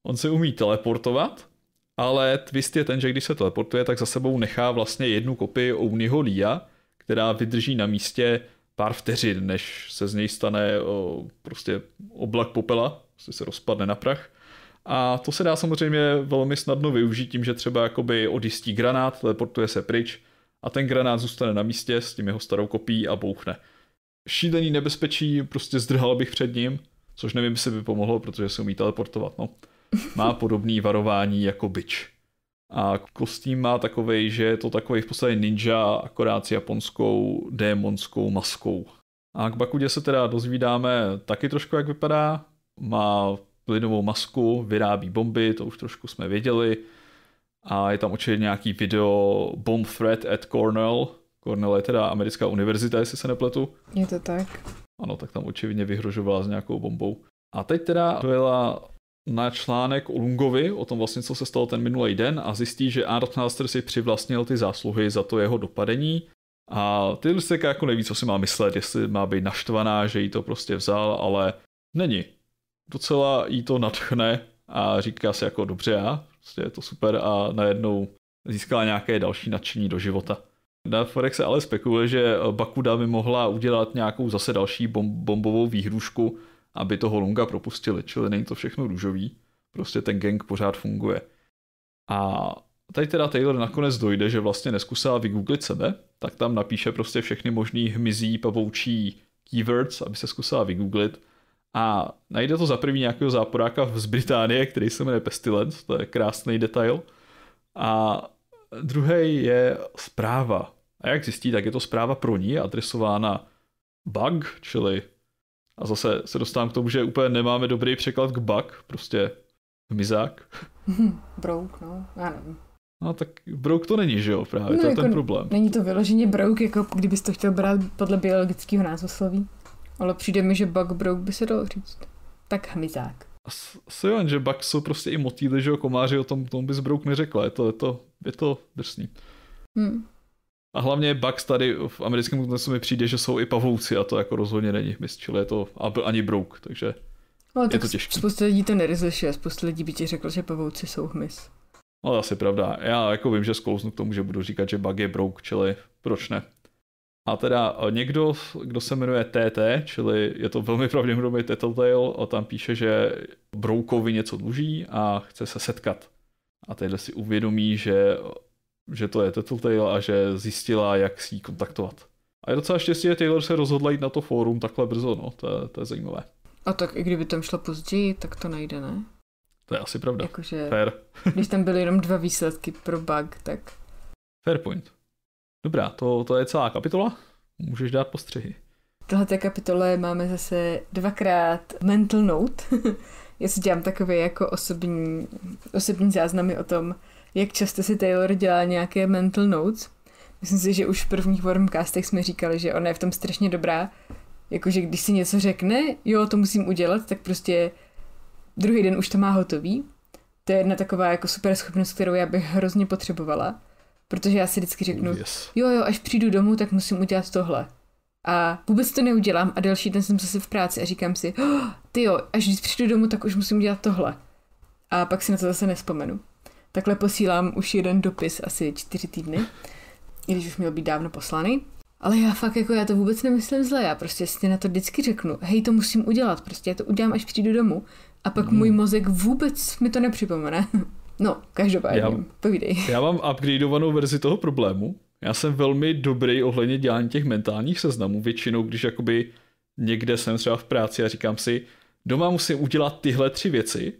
[SPEAKER 1] On se umí teleportovat, ale twist je ten, že když se teleportuje, tak za sebou nechá vlastně jednu kopii Ouniho Lia, která vydrží na místě pár vteřin, než se z něj stane o, prostě oblak popela, se rozpadne na prach. A to se dá samozřejmě velmi snadno využít tím, že třeba jakoby odjistí granát, teleportuje se pryč a ten granát zůstane na místě s tím jeho starou kopií a bouchne. Šílený nebezpečí, prostě zdrhal bych před ním, což nevím, jestli by pomohlo, protože se umí teleportovat, no má podobný varování jako byč. A kostým má takový, že je to takový v podstatě ninja, akorát s japonskou démonskou maskou. A k Bakudě se teda dozvídáme taky trošku, jak vypadá. Má plynovou masku, vyrábí bomby, to už trošku jsme věděli. A je tam určitě nějaký video Bomb Threat at Cornell. Cornell je teda americká univerzita, jestli se nepletu.
[SPEAKER 2] Je to tak.
[SPEAKER 1] Ano, tak tam očividně vyhrožovala s nějakou bombou. A teď teda dojela na článek o Lungovi, o tom vlastně, co se stalo ten minulý den a zjistí, že Arnold Master si přivlastnil ty zásluhy za to jeho dopadení a ty se jako neví, co si má myslet, jestli má být naštvaná, že jí to prostě vzal, ale není. Docela jí to natchne a říká si jako dobře já, prostě je to super a najednou získala nějaké další nadšení do života. Na Forex se ale spekuluje, že Bakuda by mohla udělat nějakou zase další bom- bombovou výhrušku, aby toho Lunga propustili, čili není to všechno růžový, prostě ten gang pořád funguje. A tady teda Taylor nakonec dojde, že vlastně neskusila vygooglit sebe, tak tam napíše prostě všechny možný hmyzí, pavoučí keywords, aby se zkusila vygooglit. A najde to za první nějakého záporáka z Británie, který se jmenuje Pestilence, to je krásný detail. A druhý je zpráva. A jak zjistí, tak je to zpráva pro ní, adresována bug, čili a zase se dostávám k tomu, že úplně nemáme dobrý překlad k bug, prostě hmyzák.
[SPEAKER 2] brouk, no, já nevím.
[SPEAKER 1] No tak brouk to není, že jo, právě, no, to je jako ten problém.
[SPEAKER 2] Není to vyloženě brouk, jako kdybys to chtěl brát podle biologického názvosloví. Ale přijde mi, že bug brouk by se dalo říct. Tak hmyzák.
[SPEAKER 1] Asi jo, že bug jsou prostě i motýly, že jo, komáři o tom, tomu bys brouk neřekla, je to, je to, je to drsný. Hmm. A hlavně Bugs tady v americkém kontextu mi přijde, že jsou i pavouci a to jako rozhodně není hmyz, čili je to ani brouk, takže
[SPEAKER 2] no,
[SPEAKER 1] je
[SPEAKER 2] tak
[SPEAKER 1] to těžké.
[SPEAKER 2] Spousta lidí to nerozlišuje, spousta lidí by ti řekl, že pavouci jsou hmyz.
[SPEAKER 1] No asi pravda. Já jako vím, že sklouznu k tomu, že budu říkat, že bug je brouk, čili proč ne. A teda někdo, kdo se jmenuje TT, čili je to velmi pravděpodobně Tattletale, a tam píše, že Broukovi něco dluží a chce se setkat. A teď si uvědomí, že že to je Tattletale a že zjistila, jak si ji kontaktovat. A je docela štěstí, že Taylor se rozhodla jít na to fórum takhle brzo, no, to je, to je zajímavé.
[SPEAKER 2] A tak i kdyby tam šlo později, tak to najde, ne?
[SPEAKER 1] To je asi pravda.
[SPEAKER 2] Jakože,
[SPEAKER 1] Fair.
[SPEAKER 2] když tam byly jenom dva výsledky pro bug, tak...
[SPEAKER 1] Fair point. Dobrá, to, to je celá kapitola. Můžeš dát postřehy.
[SPEAKER 2] V této kapitole máme zase dvakrát mental note. Já si dělám takové jako osobní, osobní záznamy o tom, jak často si Taylor dělá nějaké mental notes. Myslím si, že už v prvních Wormcastech jsme říkali, že ona je v tom strašně dobrá. Jakože když si něco řekne, jo, to musím udělat, tak prostě druhý den už to má hotový. To je jedna taková jako super schopnost, kterou já bych hrozně potřebovala. Protože já si vždycky řeknu, yes. jo, jo, až přijdu domů, tak musím udělat tohle. A vůbec to neudělám a další den jsem zase v práci a říkám si, oh, ty jo, až když přijdu domů, tak už musím udělat tohle. A pak si na to zase nespomenu. Takhle posílám už jeden dopis asi čtyři týdny, i když už měl být dávno poslaný. Ale já fakt jako já to vůbec nemyslím zle, já prostě si na to vždycky řeknu, hej, to musím udělat, prostě já to udělám, až přijdu domů. A pak mm. můj mozek vůbec mi to nepřipomene. No, každopádně, já, povídej.
[SPEAKER 1] Já mám upgradeovanou verzi toho problému. Já jsem velmi dobrý ohledně dělání těch mentálních seznamů. Většinou, když jakoby někde jsem třeba v práci a říkám si, doma musím udělat tyhle tři věci,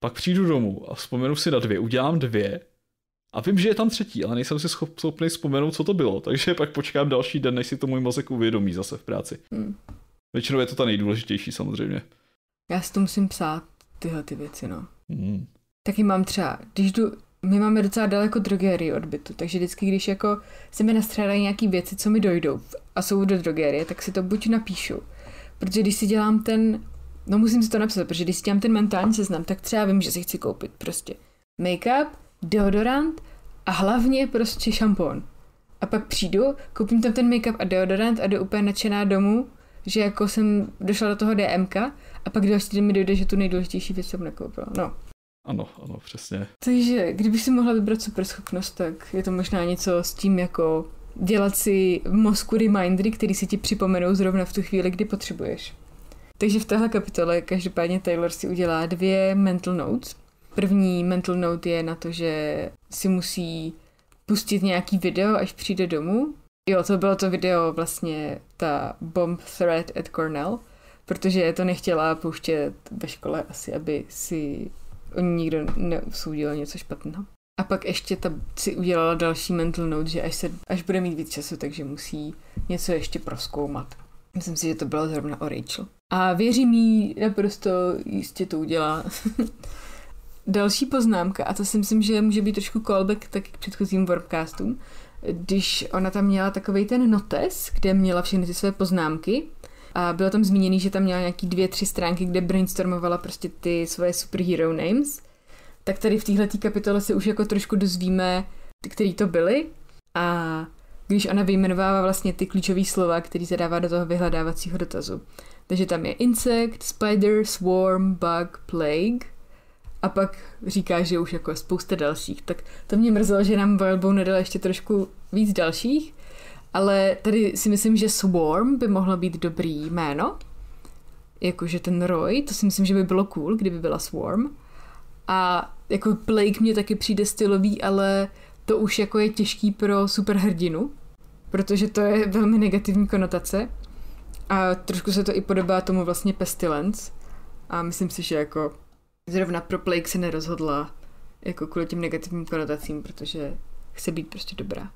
[SPEAKER 1] pak přijdu domů a vzpomenu si na dvě, udělám dvě a vím, že je tam třetí, ale nejsem si schopný vzpomenout, co to bylo, takže pak počkám další den, než si to můj mozek uvědomí zase v práci. Hmm. Většinou je to ta nejdůležitější samozřejmě.
[SPEAKER 2] Já si to musím psát, tyhle ty věci, no. Hmm. Taky mám třeba, když jdu, my máme docela daleko drogerii od bytu, takže vždycky, když jako se mi nastřádají nějaký věci, co mi dojdou a jsou do drogerie, tak si to buď napíšu. Protože když si dělám ten No musím si to napsat, protože když si dělám ten mentální seznam, tak třeba vím, že si chci koupit prostě make-up, deodorant a hlavně prostě šampon. A pak přijdu, koupím tam ten make-up a deodorant a jdu úplně nadšená domů, že jako jsem došla do toho DMK a pak další den mi dojde, že tu nejdůležitější věc jsem nekoupila. No.
[SPEAKER 1] Ano, ano, přesně.
[SPEAKER 2] Takže kdybych si mohla vybrat super schopnost, tak je to možná něco s tím jako dělat si v mozku remindery, který si ti připomenou zrovna v tu chvíli, kdy potřebuješ. Takže v téhle kapitole každopádně Taylor si udělá dvě mental notes. První mental note je na to, že si musí pustit nějaký video, až přijde domů. Jo, to bylo to video vlastně ta bomb threat at Cornell, protože to nechtěla pouštět ve škole asi, aby si nikdo neusoudil něco špatného. A pak ještě ta si udělala další mental note, že až, se, až bude mít víc času, takže musí něco ještě proskoumat. Myslím si, že to bylo zrovna o Rachel. A věřím jí, naprosto jistě to udělá. Další poznámka, a to si myslím, že může být trošku callback tak k předchozím Warpcastům, když ona tam měla takový ten notes, kde měla všechny ty své poznámky a bylo tam zmíněný, že tam měla nějaký dvě, tři stránky, kde brainstormovala prostě ty svoje superhero names, tak tady v téhle kapitole se už jako trošku dozvíme, který to byly a když ona vyjmenovává vlastně ty klíčové slova, který zadává do toho vyhledávacího dotazu. Takže tam je insect, spider, swarm, bug, plague a pak říká, že už jako spousta dalších. Tak to mě mrzelo, že nám Wildbone nedala ještě trošku víc dalších, ale tady si myslím, že Swarm by mohlo být dobrý jméno. Jakože ten Roy, to si myslím, že by bylo cool, kdyby byla Swarm. A jako Plague mě taky přijde stylový, ale to už jako je těžký pro superhrdinu, protože to je velmi negativní konotace. A trošku se to i podobá tomu vlastně Pestilence. A myslím si, že jako zrovna pro Plague se nerozhodla jako kvůli těm negativním konotacím, protože chce být prostě dobrá.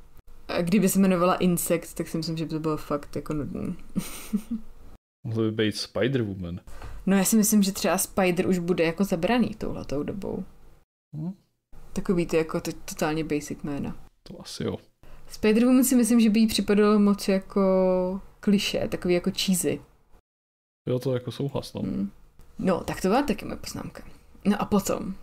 [SPEAKER 2] A kdyby se jmenovala Insect, tak si myslím, že by to bylo fakt jako nudný.
[SPEAKER 1] Mohlo by být Spider-Woman.
[SPEAKER 2] No já si myslím, že třeba Spider už bude jako zabraný touhletou dobou. Hmm. Takový to jako to, totálně basic jména.
[SPEAKER 1] To asi jo.
[SPEAKER 2] Spider-Woman si myslím, že by jí připadalo moc jako kliše, takový jako cheesy.
[SPEAKER 1] Jo, to jako souhlas, no. Hmm.
[SPEAKER 2] No, tak to byla taky moje poznámka. No a potom,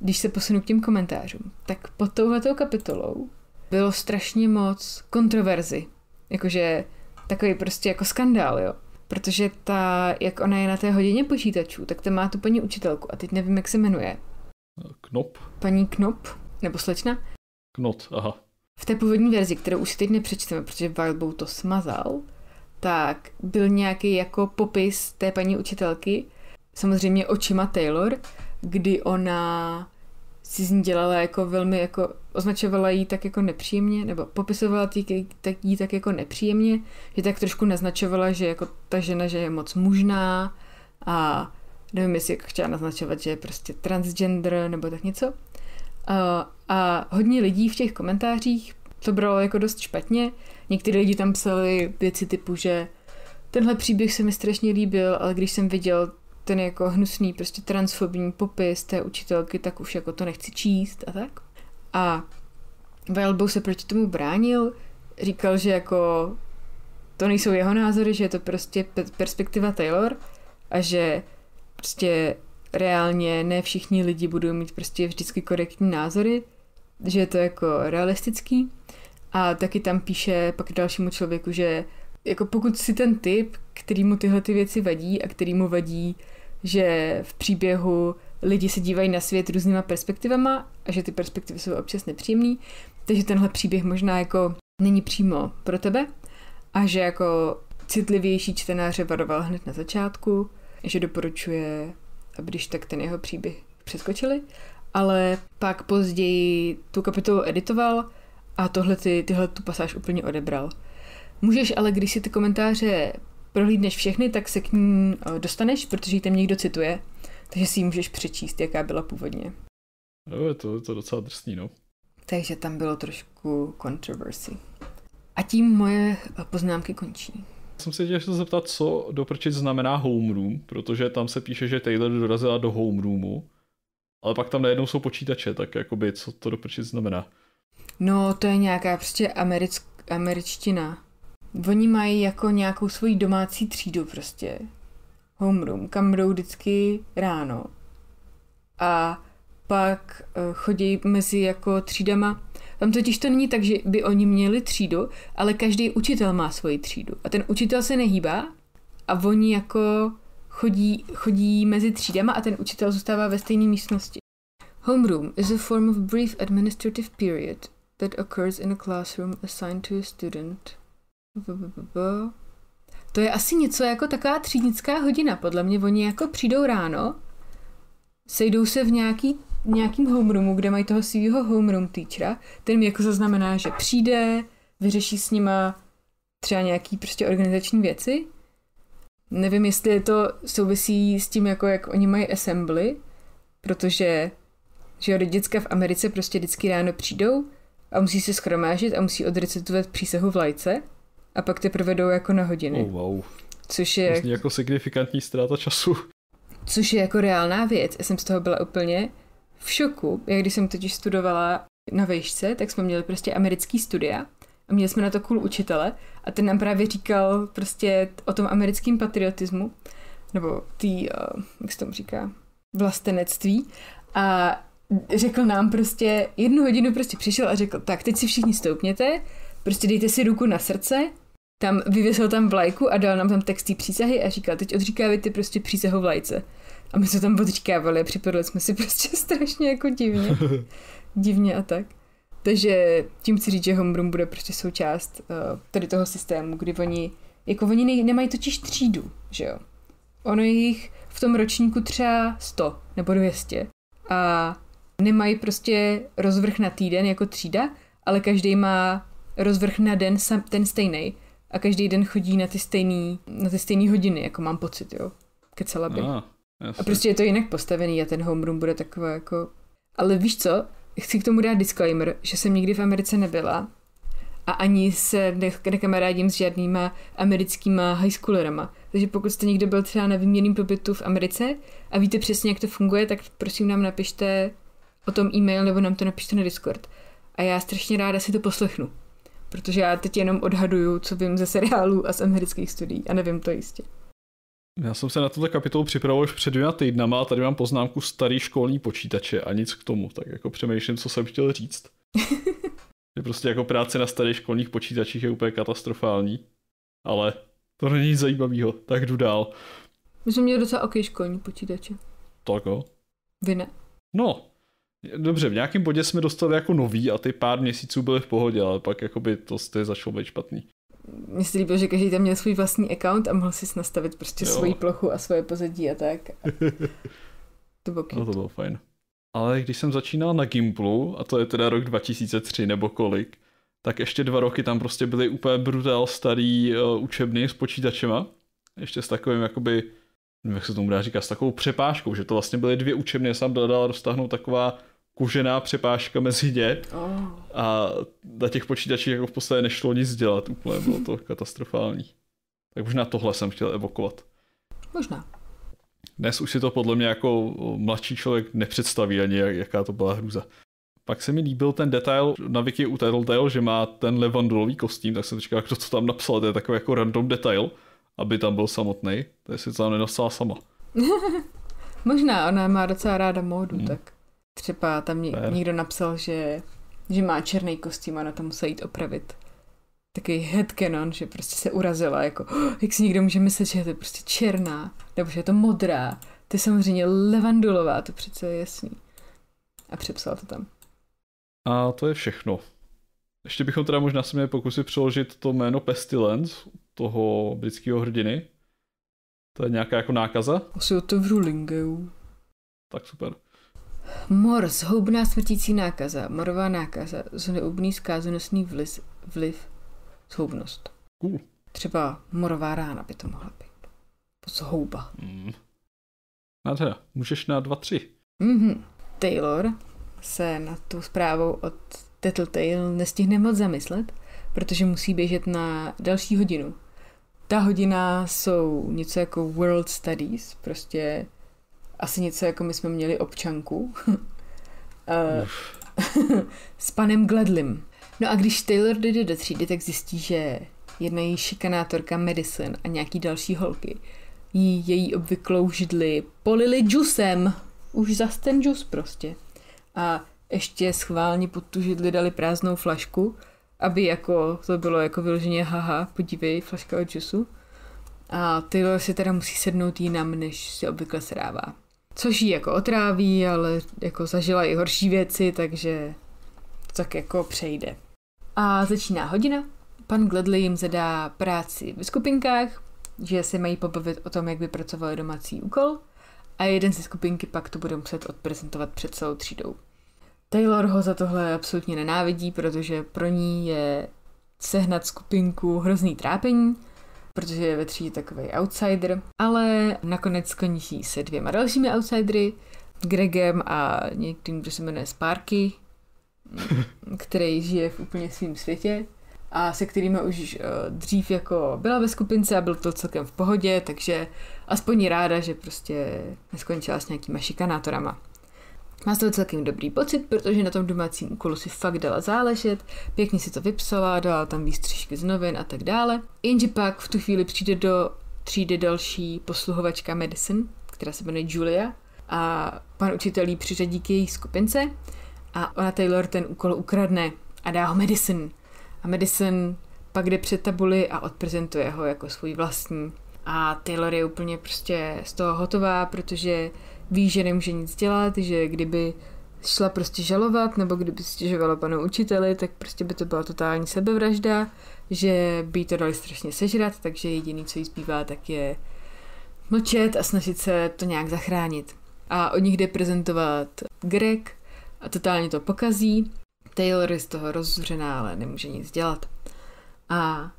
[SPEAKER 2] když se posunu k těm komentářům, tak pod touhletou kapitolou bylo strašně moc kontroverzi. Jakože takový prostě jako skandál, jo. Protože ta, jak ona je na té hodině počítačů, tak tam má tu paní učitelku a teď nevím, jak se jmenuje.
[SPEAKER 1] Knop.
[SPEAKER 2] Paní Knop, nebo slečna?
[SPEAKER 1] Knot, aha.
[SPEAKER 2] V té původní verzi, kterou už si teď nepřečteme, protože Wildbow to smazal, tak byl nějaký jako popis té paní učitelky, samozřejmě očima Taylor, kdy ona si z ní dělala jako velmi jako, označovala jí tak jako nepříjemně, nebo popisovala jí, tak, jí tak jako nepříjemně, že tak trošku naznačovala, že jako ta žena, že je moc mužná a nevím, jestli jako chtěla naznačovat, že je prostě transgender nebo tak něco. A, a hodně lidí v těch komentářích to bralo jako dost špatně. Někteří lidi tam psali věci typu, že tenhle příběh se mi strašně líbil, ale když jsem viděl ten jako hnusný, prostě transfobní popis té učitelky, tak už jako to nechci číst a tak. A Wildbow se proti tomu bránil, říkal, že jako to nejsou jeho názory, že je to prostě perspektiva Taylor a že prostě reálně ne všichni lidi budou mít prostě vždycky korektní názory, že je to jako realistický. A taky tam píše pak dalšímu člověku, že jako pokud si ten typ, který mu tyhle ty věci vadí a který mu vadí, že v příběhu lidi se dívají na svět různýma perspektivama a že ty perspektivy jsou občas nepříjemný, takže tenhle příběh možná jako není přímo pro tebe a že jako citlivější čtenáře varoval hned na začátku, že doporučuje, aby když tak ten jeho příběh přeskočili, ale pak později tu kapitolu editoval a tohle ty, tyhle tu pasáž úplně odebral. Můžeš ale, když si ty komentáře prohlídneš všechny, tak se k ní eh, dostaneš, protože ji tam někdo cituje, takže si ji můžeš přečíst, jaká byla původně.
[SPEAKER 1] No, je to, je to docela drsný, no.
[SPEAKER 2] Takže tam bylo trošku controversy. A tím moje eh, poznámky končí.
[SPEAKER 1] Jsem se chtěl zeptat, co doprčit znamená homeroom, protože tam se píše, že Taylor dorazila do homeroomu, ale pak tam najednou jsou počítače, tak jakoby, co to doprčit znamená?
[SPEAKER 2] No, to je nějaká prostě americk, američtina. Oni mají jako nějakou svoji domácí třídu prostě. Homeroom, kam budou vždycky ráno. A pak eh, chodí mezi jako třídama. Tam totiž to není tak, že by oni měli třídu, ale každý učitel má svoji třídu. A ten učitel se nehýbá a oni jako chodí, chodí mezi třídama a ten učitel zůstává ve stejné místnosti. Homeroom is a form of brief administrative period that occurs in a classroom assigned to a student. To je asi něco jako taková třídnická hodina. Podle mě oni jako přijdou ráno, sejdou se v nějaký, nějakým homeroomu, kde mají toho svého homeroom teachera. Ten jako zaznamená, že přijde, vyřeší s nima třeba nějaký prostě organizační věci. Nevím, jestli to souvisí s tím, jako jak oni mají assembly, protože že jo, děcka v Americe prostě vždycky ráno přijdou a musí se schromážit a musí odrecitovat přísahu v lajce a pak teprve jdou jako na hodiny.
[SPEAKER 1] Oh, wow.
[SPEAKER 2] Což je...
[SPEAKER 1] Zní jako signifikantní ztráta času.
[SPEAKER 2] Což je jako reálná věc. Já jsem z toho byla úplně v šoku. Jak když jsem totiž studovala na vejšce, tak jsme měli prostě americký studia a měli jsme na to cool učitele a ten nám právě říkal prostě o tom americkém patriotismu, nebo tý, uh, jak se tomu říká, vlastenectví a řekl nám prostě, jednu hodinu prostě přišel a řekl, tak teď si všichni stoupněte, prostě dejte si ruku na srdce, tam vyvěsil tam vlajku a dal nám tam text přísahy a říkal, teď odříkávajte prostě přísahu vlajce. A my se tam odříkávali a připadali jsme si prostě strašně jako divně. divně a tak. Takže tím chci říct, že Homeroom bude prostě součást uh, tady toho systému, kdy oni, jako oni ne, nemají totiž třídu, že jo. Ono je jich v tom ročníku třeba 100 nebo 200 a nemají prostě rozvrh na týden jako třída, ale každý má rozvrh na den sam, ten stejný a každý den chodí na ty stejný, na ty stejný hodiny, jako mám pocit, jo. Kecela by. A, a prostě je to jinak postavený a ten homeroom bude takový jako... Ale víš co? Chci k tomu dát disclaimer, že jsem nikdy v Americe nebyla a ani se nekamarádím s žádnýma americkýma high schoolerama. Takže pokud jste někdo byl třeba na výměným pobytu v Americe a víte přesně, jak to funguje, tak prosím nám napište o tom e-mail nebo nám to napište na Discord. A já strašně ráda si to poslechnu. Protože já teď jenom odhaduju, co vím ze seriálů a z amerických studií a nevím to jistě.
[SPEAKER 1] Já jsem se na tuto kapitolu připravoval už před dvěma týdnama a tady mám poznámku starý školní počítače a nic k tomu, tak jako přemýšlím, co jsem chtěl říct. že prostě jako práce na starých školních počítačích je úplně katastrofální, ale to není nic zajímavého, tak jdu dál.
[SPEAKER 2] My jsme měli docela ok školní počítače.
[SPEAKER 1] Tak jo.
[SPEAKER 2] Vy ne?
[SPEAKER 1] No, Dobře, v nějakém bodě jsme dostali jako nový a ty pár měsíců byly v pohodě, ale pak jakoby to jste začalo být špatný.
[SPEAKER 2] Mně se líbilo, že každý tam měl svůj vlastní account a mohl si nastavit prostě jo. svoji plochu a svoje pozadí a tak. to bylo cute.
[SPEAKER 1] No to bylo fajn. Ale když jsem začínal na Gimplu, a to je teda rok 2003 nebo kolik, tak ještě dva roky tam prostě byly úplně brutál starý uh, učebny s počítačema. Ještě s takovým jakoby nevím, jak se tomu dá říkat, s takovou přepážkou, že to vlastně byly dvě učebny, jsem dal roztáhnout taková kužená přepážka mezi ně oh. a na těch počítačích jako v podstatě nešlo nic dělat úplně, bylo to katastrofální. Tak možná tohle jsem chtěl evokovat.
[SPEAKER 2] Možná.
[SPEAKER 1] Dnes už si to podle mě jako mladší člověk nepředstaví ani, jaká to byla hruza. Pak se mi líbil ten detail na wiki u Telltale, že má ten levandulový kostým, tak jsem říkal, kdo to tam napsal, to je takový jako random detail, aby tam byl samotný. To je si to tam nenosila sama.
[SPEAKER 2] Možná, ona má docela ráda módu, hmm. tak třeba tam ně, někdo napsal, že, že má černý kostým a na to musí jít opravit. Takový headcanon, že prostě se urazila, jako oh, jak si někdo může myslet, že je to prostě černá, nebo že je to modrá. To je samozřejmě levandulová, to přece je jasný. A přepsal to tam.
[SPEAKER 1] A to je všechno. Ještě bychom teda možná se měli pokusit přeložit to jméno Pestilence toho britského hrdiny. To je nějaká jako nákaza?
[SPEAKER 2] Asi otevřu Lingeu.
[SPEAKER 1] Tak super.
[SPEAKER 2] Mor, zhoubná smrtící nákaza, morová nákaza, zhoubný zkázenosný vliv, vliv, zhoubnost.
[SPEAKER 1] Uh.
[SPEAKER 2] Třeba morová rána by to mohla být. Zhouba.
[SPEAKER 1] Mm. Nádhera, můžeš na dva, tři.
[SPEAKER 2] Mm-hmm. Taylor se na tu zprávu od Tattletale nestihne moc zamyslet, protože musí běžet na další hodinu. Ta hodina jsou něco jako World Studies, prostě asi něco jako my jsme měli občanku. Eh, s panem Gledlim. No a když Taylor jde do třídy, tak zjistí, že jedna její šikanátorka Madison a nějaký další holky jí její obvyklou židli polili džusem. Už zas ten džus prostě. A ještě schválně pod tu židli dali prázdnou flašku, aby jako to bylo jako vyloženě haha, podívej, flaška od džusu. A Taylor si teda musí sednout jinam, než si obvykle srává. Což jí jako otráví, ale jako zažila i horší věci, takže tak jako přejde. A začíná hodina. Pan Gledley jim zadá práci ve skupinkách, že se mají pobavit o tom, jak vypracovali domácí úkol a jeden ze skupinky pak to bude muset odprezentovat před celou třídou. Taylor ho za tohle absolutně nenávidí, protože pro ní je sehnat skupinku hrozný trápení, protože je ve třídě takový outsider, ale nakonec skončí se dvěma dalšími outsidery, Gregem a někým, kdo se jmenuje Sparky, který žije v úplně svém světě. a se kterými už uh, dřív jako byla ve skupince a byl to celkem v pohodě, takže aspoň ráda, že prostě neskončila s nějakýma šikanátorama. Má z toho celkem dobrý pocit, protože na tom domácím úkolu si fakt dala záležet, pěkně si to vypsala, dala tam výstřižky z novin a tak dále. Jenže pak v tu chvíli přijde do třídy další posluhovačka Medicine, která se jmenuje Julia a pan učitel jí přiřadí k její skupince a ona Taylor ten úkol ukradne a dá ho Medicine. A Medicine pak jde před tabuli a odprezentuje ho jako svůj vlastní. A Taylor je úplně prostě z toho hotová, protože ví, že nemůže nic dělat, že kdyby šla prostě žalovat, nebo kdyby stěžovala panu učiteli, tak prostě by to byla totální sebevražda, že by to dali strašně sežrat, takže jediný, co jí zbývá, tak je mlčet a snažit se to nějak zachránit. A od nich jde prezentovat Greg a totálně to pokazí. Taylor je z toho rozzuřená, ale nemůže nic dělat. A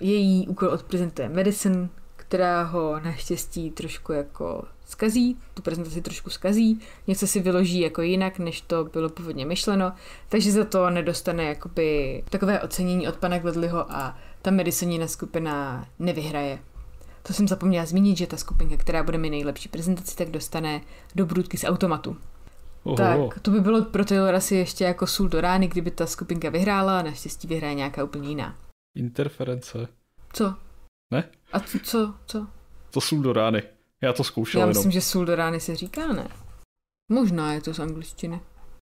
[SPEAKER 2] její úkol odprezentuje Medicine, která ho naštěstí trošku jako skazí, tu prezentaci trošku skazí, něco si vyloží jako jinak, než to bylo původně myšleno, takže za to nedostane jakoby takové ocenění od pana Gledliho a ta medicinina skupina nevyhraje. To jsem zapomněla zmínit, že ta skupinka, která bude mít nejlepší prezentaci, tak dostane do brůdky z automatu. Oho. Tak to by bylo pro Taylor asi ještě jako sůl do rány, kdyby ta skupinka vyhrála a naštěstí vyhraje nějaká úplně jiná.
[SPEAKER 1] Interference.
[SPEAKER 2] Co?
[SPEAKER 1] Ne?
[SPEAKER 2] A co? Co? Co?
[SPEAKER 1] To sůl do rány. Já to zkoušel
[SPEAKER 2] Já myslím, jenom. že sůl do rány se říká, ne? Možná je to z angličtiny.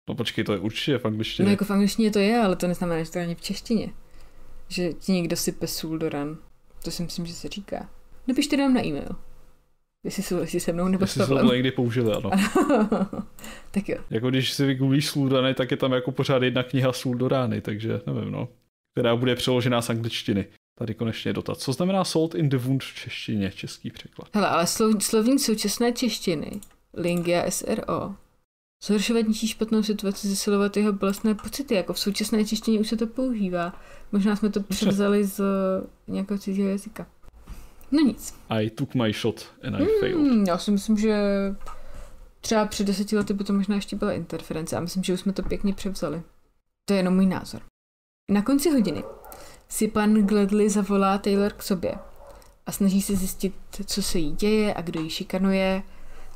[SPEAKER 1] No počkej, to je určitě v angličtině.
[SPEAKER 2] No jako v angličtině to je, ale to neznamená, že to ani v češtině. Že ti někdo sype sůl do ran. To si myslím, že se říká. Napište nám na e-mail. Jestli souhlasí se mnou nebo
[SPEAKER 1] Jestli jsme to někdy použili, ano.
[SPEAKER 2] tak jo.
[SPEAKER 1] Jako když si vygooglíš sůl do rány, tak je tam jako pořád jedna kniha sůl do rány, takže nevím, no. Která bude přeložená z angličtiny. Tady konečně dotaz. Co znamená salt in the wound v češtině, český překlad?
[SPEAKER 2] Hele, ale slov, slovník současné češtiny, Lingia SRO, zhoršovat nižší špatnou situaci, zesilovat jeho bolestné pocity, jako v současné češtině už se to používá. Možná jsme to převzali z nějakého cizího jazyka. No nic.
[SPEAKER 1] I took my shot and I hmm, failed.
[SPEAKER 2] Já si myslím, že třeba před deseti lety by to možná ještě byla interference a myslím, že už jsme to pěkně převzali. To je jenom můj názor. Na konci hodiny si pan Gledley zavolá Taylor k sobě a snaží se zjistit, co se jí děje a kdo ji šikanuje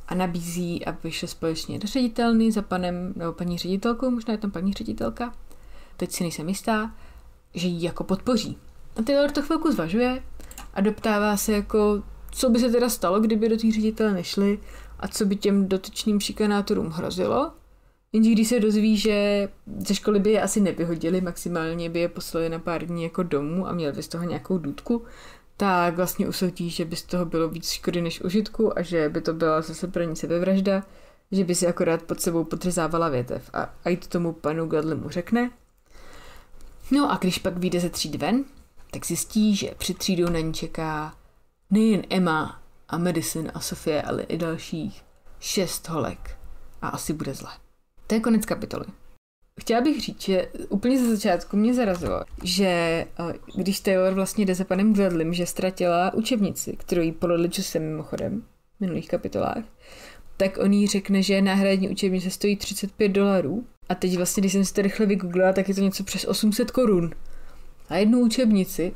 [SPEAKER 2] a nabízí, aby šel společně do ředitelny za panem nebo paní ředitelkou, možná je tam paní ředitelka, teď si nejsem jistá, že ji jako podpoří. A Taylor to chvilku zvažuje a doptává se jako, co by se teda stalo, kdyby do té ředitele nešli a co by těm dotyčným šikanátorům hrozilo. Jenže když se dozví, že ze školy by je asi nevyhodili, maximálně by je poslali na pár dní jako domů a měli by z toho nějakou důdku, tak vlastně usoudí, že by z toho bylo víc škody než užitku a že by to byla zase pro ní sebevražda, že by si akorát pod sebou podřezávala větev. A, a i to tomu panu Gadlemu řekne. No a když pak vyjde ze tříd ven, tak zjistí, že před třídou na ní čeká nejen Emma a Medicine a Sofie, ale i dalších šest holek. A asi bude zle. To je konec kapitoly. Chtěla bych říct, že úplně ze začátku mě zarazilo, že eh, když Taylor vlastně jde za panem Gledlim, že ztratila učebnici, kterou jí podle se mimochodem v minulých kapitolách, tak on jí řekne, že náhradní učebnice stojí 35 dolarů. A teď vlastně, když jsem si to rychle vygooglila, tak je to něco přes 800 korun. A jednu učebnici.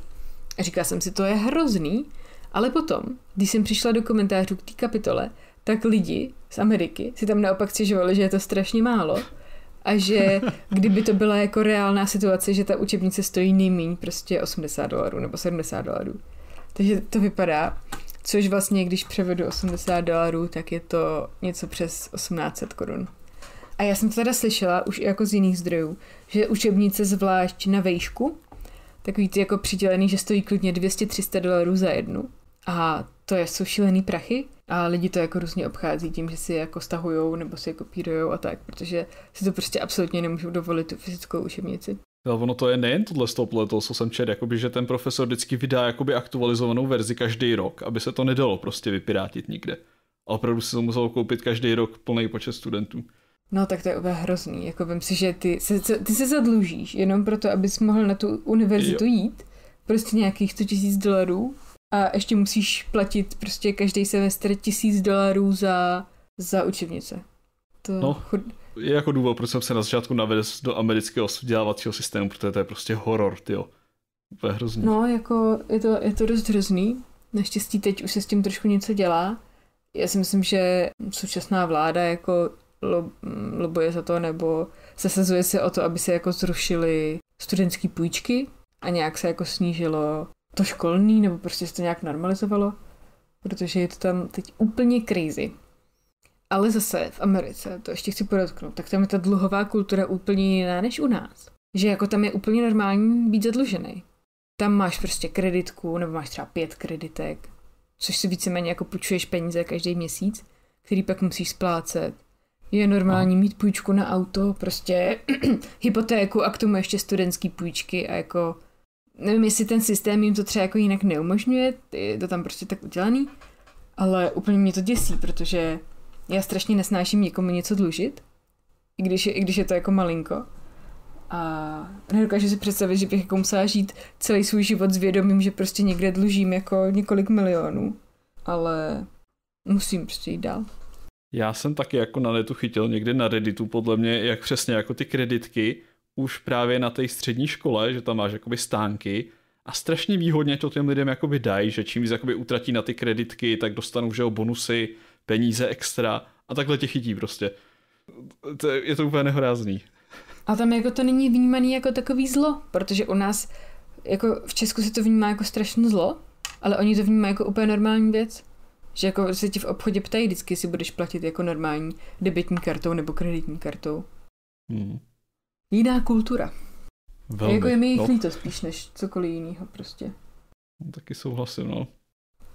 [SPEAKER 2] A říkala jsem si, to je hrozný. Ale potom, když jsem přišla do komentářů k té kapitole, tak lidi z Ameriky si tam naopak stěžovali, že je to strašně málo a že kdyby to byla jako reálná situace, že ta učebnice stojí nejméně prostě 80 dolarů nebo 70 dolarů. Takže to vypadá, což vlastně, když převedu 80 dolarů, tak je to něco přes 1800 korun. A já jsem to teda slyšela už jako z jiných zdrojů, že učebnice zvlášť na vejšku, takový ty jako přidělený, že stojí klidně 200-300 dolarů za jednu. A to je, jsou šílený prachy a lidi to jako různě obchází tím, že si je jako stahujou nebo si je kopírujou a tak, protože si to prostě absolutně nemůžou dovolit tu fyzickou učebnici.
[SPEAKER 1] Ale ono to je nejen tohle stop to, co jsem četl, jakoby, že ten profesor vždycky vydá jakoby aktualizovanou verzi každý rok, aby se to nedalo prostě vypirátit nikde. A opravdu si to musel koupit každý rok plný počet studentů.
[SPEAKER 2] No tak to je úplně hrozný. Jako vím si, že ty se, ty se zadlužíš jenom proto, abys mohl na tu univerzitu jo. jít. Prostě nějakých 100 tisíc dolarů a ještě musíš platit prostě každý semestr tisíc dolarů za, za učebnice.
[SPEAKER 1] To no, chod... je jako důvod, proč jsem se na začátku navedl do amerického vzdělávacího systému, protože to je prostě horor, tyjo. Úplně hrozný.
[SPEAKER 2] No, jako je to, je to dost hrozný. Naštěstí teď už se s tím trošku něco dělá. Já si myslím, že současná vláda jako lo, lobuje za to, nebo zasazuje se o to, aby se jako zrušily studentské půjčky a nějak se jako snížilo to školní, nebo prostě se to nějak normalizovalo, protože je to tam teď úplně crazy. Ale zase v Americe, to ještě chci podotknout, tak tam je ta dluhová kultura úplně jiná než u nás. Že jako tam je úplně normální být zadlužený. Tam máš prostě kreditku, nebo máš třeba pět kreditek, což si víceméně jako půjčuješ peníze každý měsíc, který pak musíš splácet. Je normální mít půjčku na auto, prostě hypotéku a k tomu ještě studentský půjčky a jako nevím, jestli ten systém jim to třeba jako jinak neumožňuje, je to tam prostě tak udělaný, ale úplně mě to děsí, protože já strašně nesnáším někomu něco dlužit, i když je, i když je to jako malinko. A nedokážu si představit, že bych jako musela žít celý svůj život s vědomím, že prostě někde dlužím jako několik milionů. Ale musím prostě jít dál.
[SPEAKER 1] Já jsem taky jako na netu chytil někde na Redditu, podle mě, jak přesně jako ty kreditky, už právě na té střední škole, že tam máš jakoby stánky a strašně výhodně to těm lidem jakoby dají, že čím víc jakoby utratí na ty kreditky, tak dostanou že bonusy, peníze extra a takhle tě chytí prostě. To, je to úplně nehorázný.
[SPEAKER 2] A tam jako to není vnímaný jako takový zlo, protože u nás jako v Česku se to vnímá jako strašně zlo, ale oni to vnímají jako úplně normální věc. Že jako se ti v obchodě ptají vždycky, jestli budeš platit jako normální debitní kartou nebo kreditní kartou. Hmm. Jiná kultura. Velmi. Jako je mi jich no. líto spíš než cokoliv jiného prostě.
[SPEAKER 1] No, taky souhlasím, no.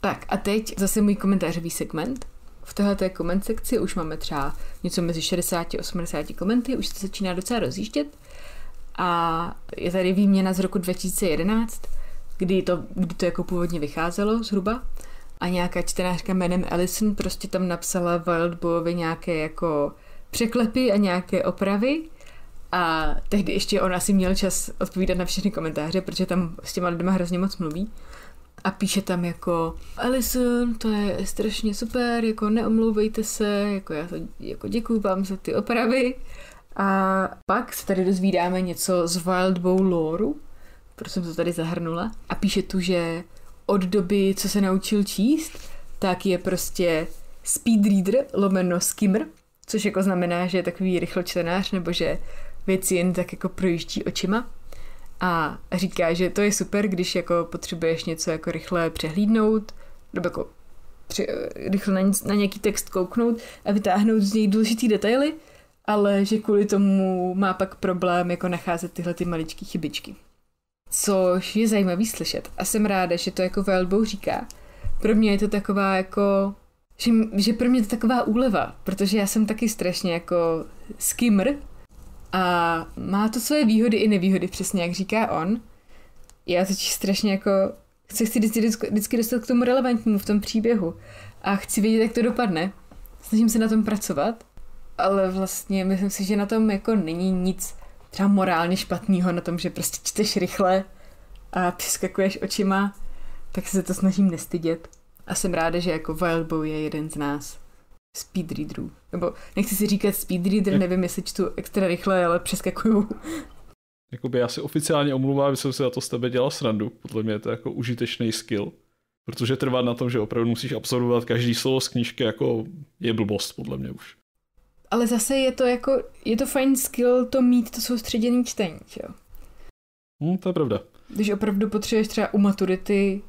[SPEAKER 2] Tak a teď zase můj komentářový segment. V této koment sekci už máme třeba něco mezi 60 a 80 komenty, už se začíná docela rozjíždět. A je tady výměna z roku 2011, kdy to, kdy to jako původně vycházelo zhruba. A nějaká čtenářka jménem Alison prostě tam napsala Wildboyovi nějaké jako překlepy a nějaké opravy a tehdy ještě on asi měl čas odpovídat na všechny komentáře, protože tam s těma lidma hrozně moc mluví. A píše tam jako Alison, to je strašně super, jako neomlouvejte se, jako já to, jako děkuju vám za ty opravy. A pak se tady dozvídáme něco z Wild Bow loreu, proč jsem to tady zahrnula. A píše tu, že od doby, co se naučil číst, tak je prostě speedreader lomeno skimmer, což jako znamená, že je takový rychločtenář, nebo že věci jen tak jako projíždí očima. A říká, že to je super, když jako potřebuješ něco jako rychle přehlídnout, nebo jako při, rychle na, na nějaký text kouknout a vytáhnout z něj důležitý detaily, ale že kvůli tomu má pak problém jako nacházet tyhle ty maličké chybičky. Což je zajímavý slyšet. A jsem ráda, že to jako Wildbow říká. Pro mě je to taková jako že, že pro mě to taková úleva, protože já jsem taky strašně jako skimmer a má to své výhody i nevýhody, přesně jak říká on. Já totiž strašně jako chci, chci vždycky, vždycky dostat k tomu relevantnímu v tom příběhu a chci vědět, jak to dopadne. Snažím se na tom pracovat, ale vlastně myslím si, že na tom jako není nic třeba morálně špatného na tom, že prostě čteš rychle a přeskakuješ očima, tak se to snažím nestydět. A jsem ráda, že jako Wildbow je jeden z nás speedreaderů. Nebo nechci si říkat speedreader, nevím, jestli čtu extra rychle, ale přeskakuju.
[SPEAKER 1] Jakoby já si oficiálně omluvám, že jsem si za to s tebe dělal srandu. Podle mě je to jako užitečný skill. Protože trvat na tom, že opravdu musíš absolvovat každý slovo z knížky, jako je blbost, podle mě už.
[SPEAKER 2] Ale zase je to jako, je to fajn skill to mít to soustředěný čtení, jo?
[SPEAKER 1] Hmm, to je pravda.
[SPEAKER 2] Když opravdu potřebuješ třeba u maturity,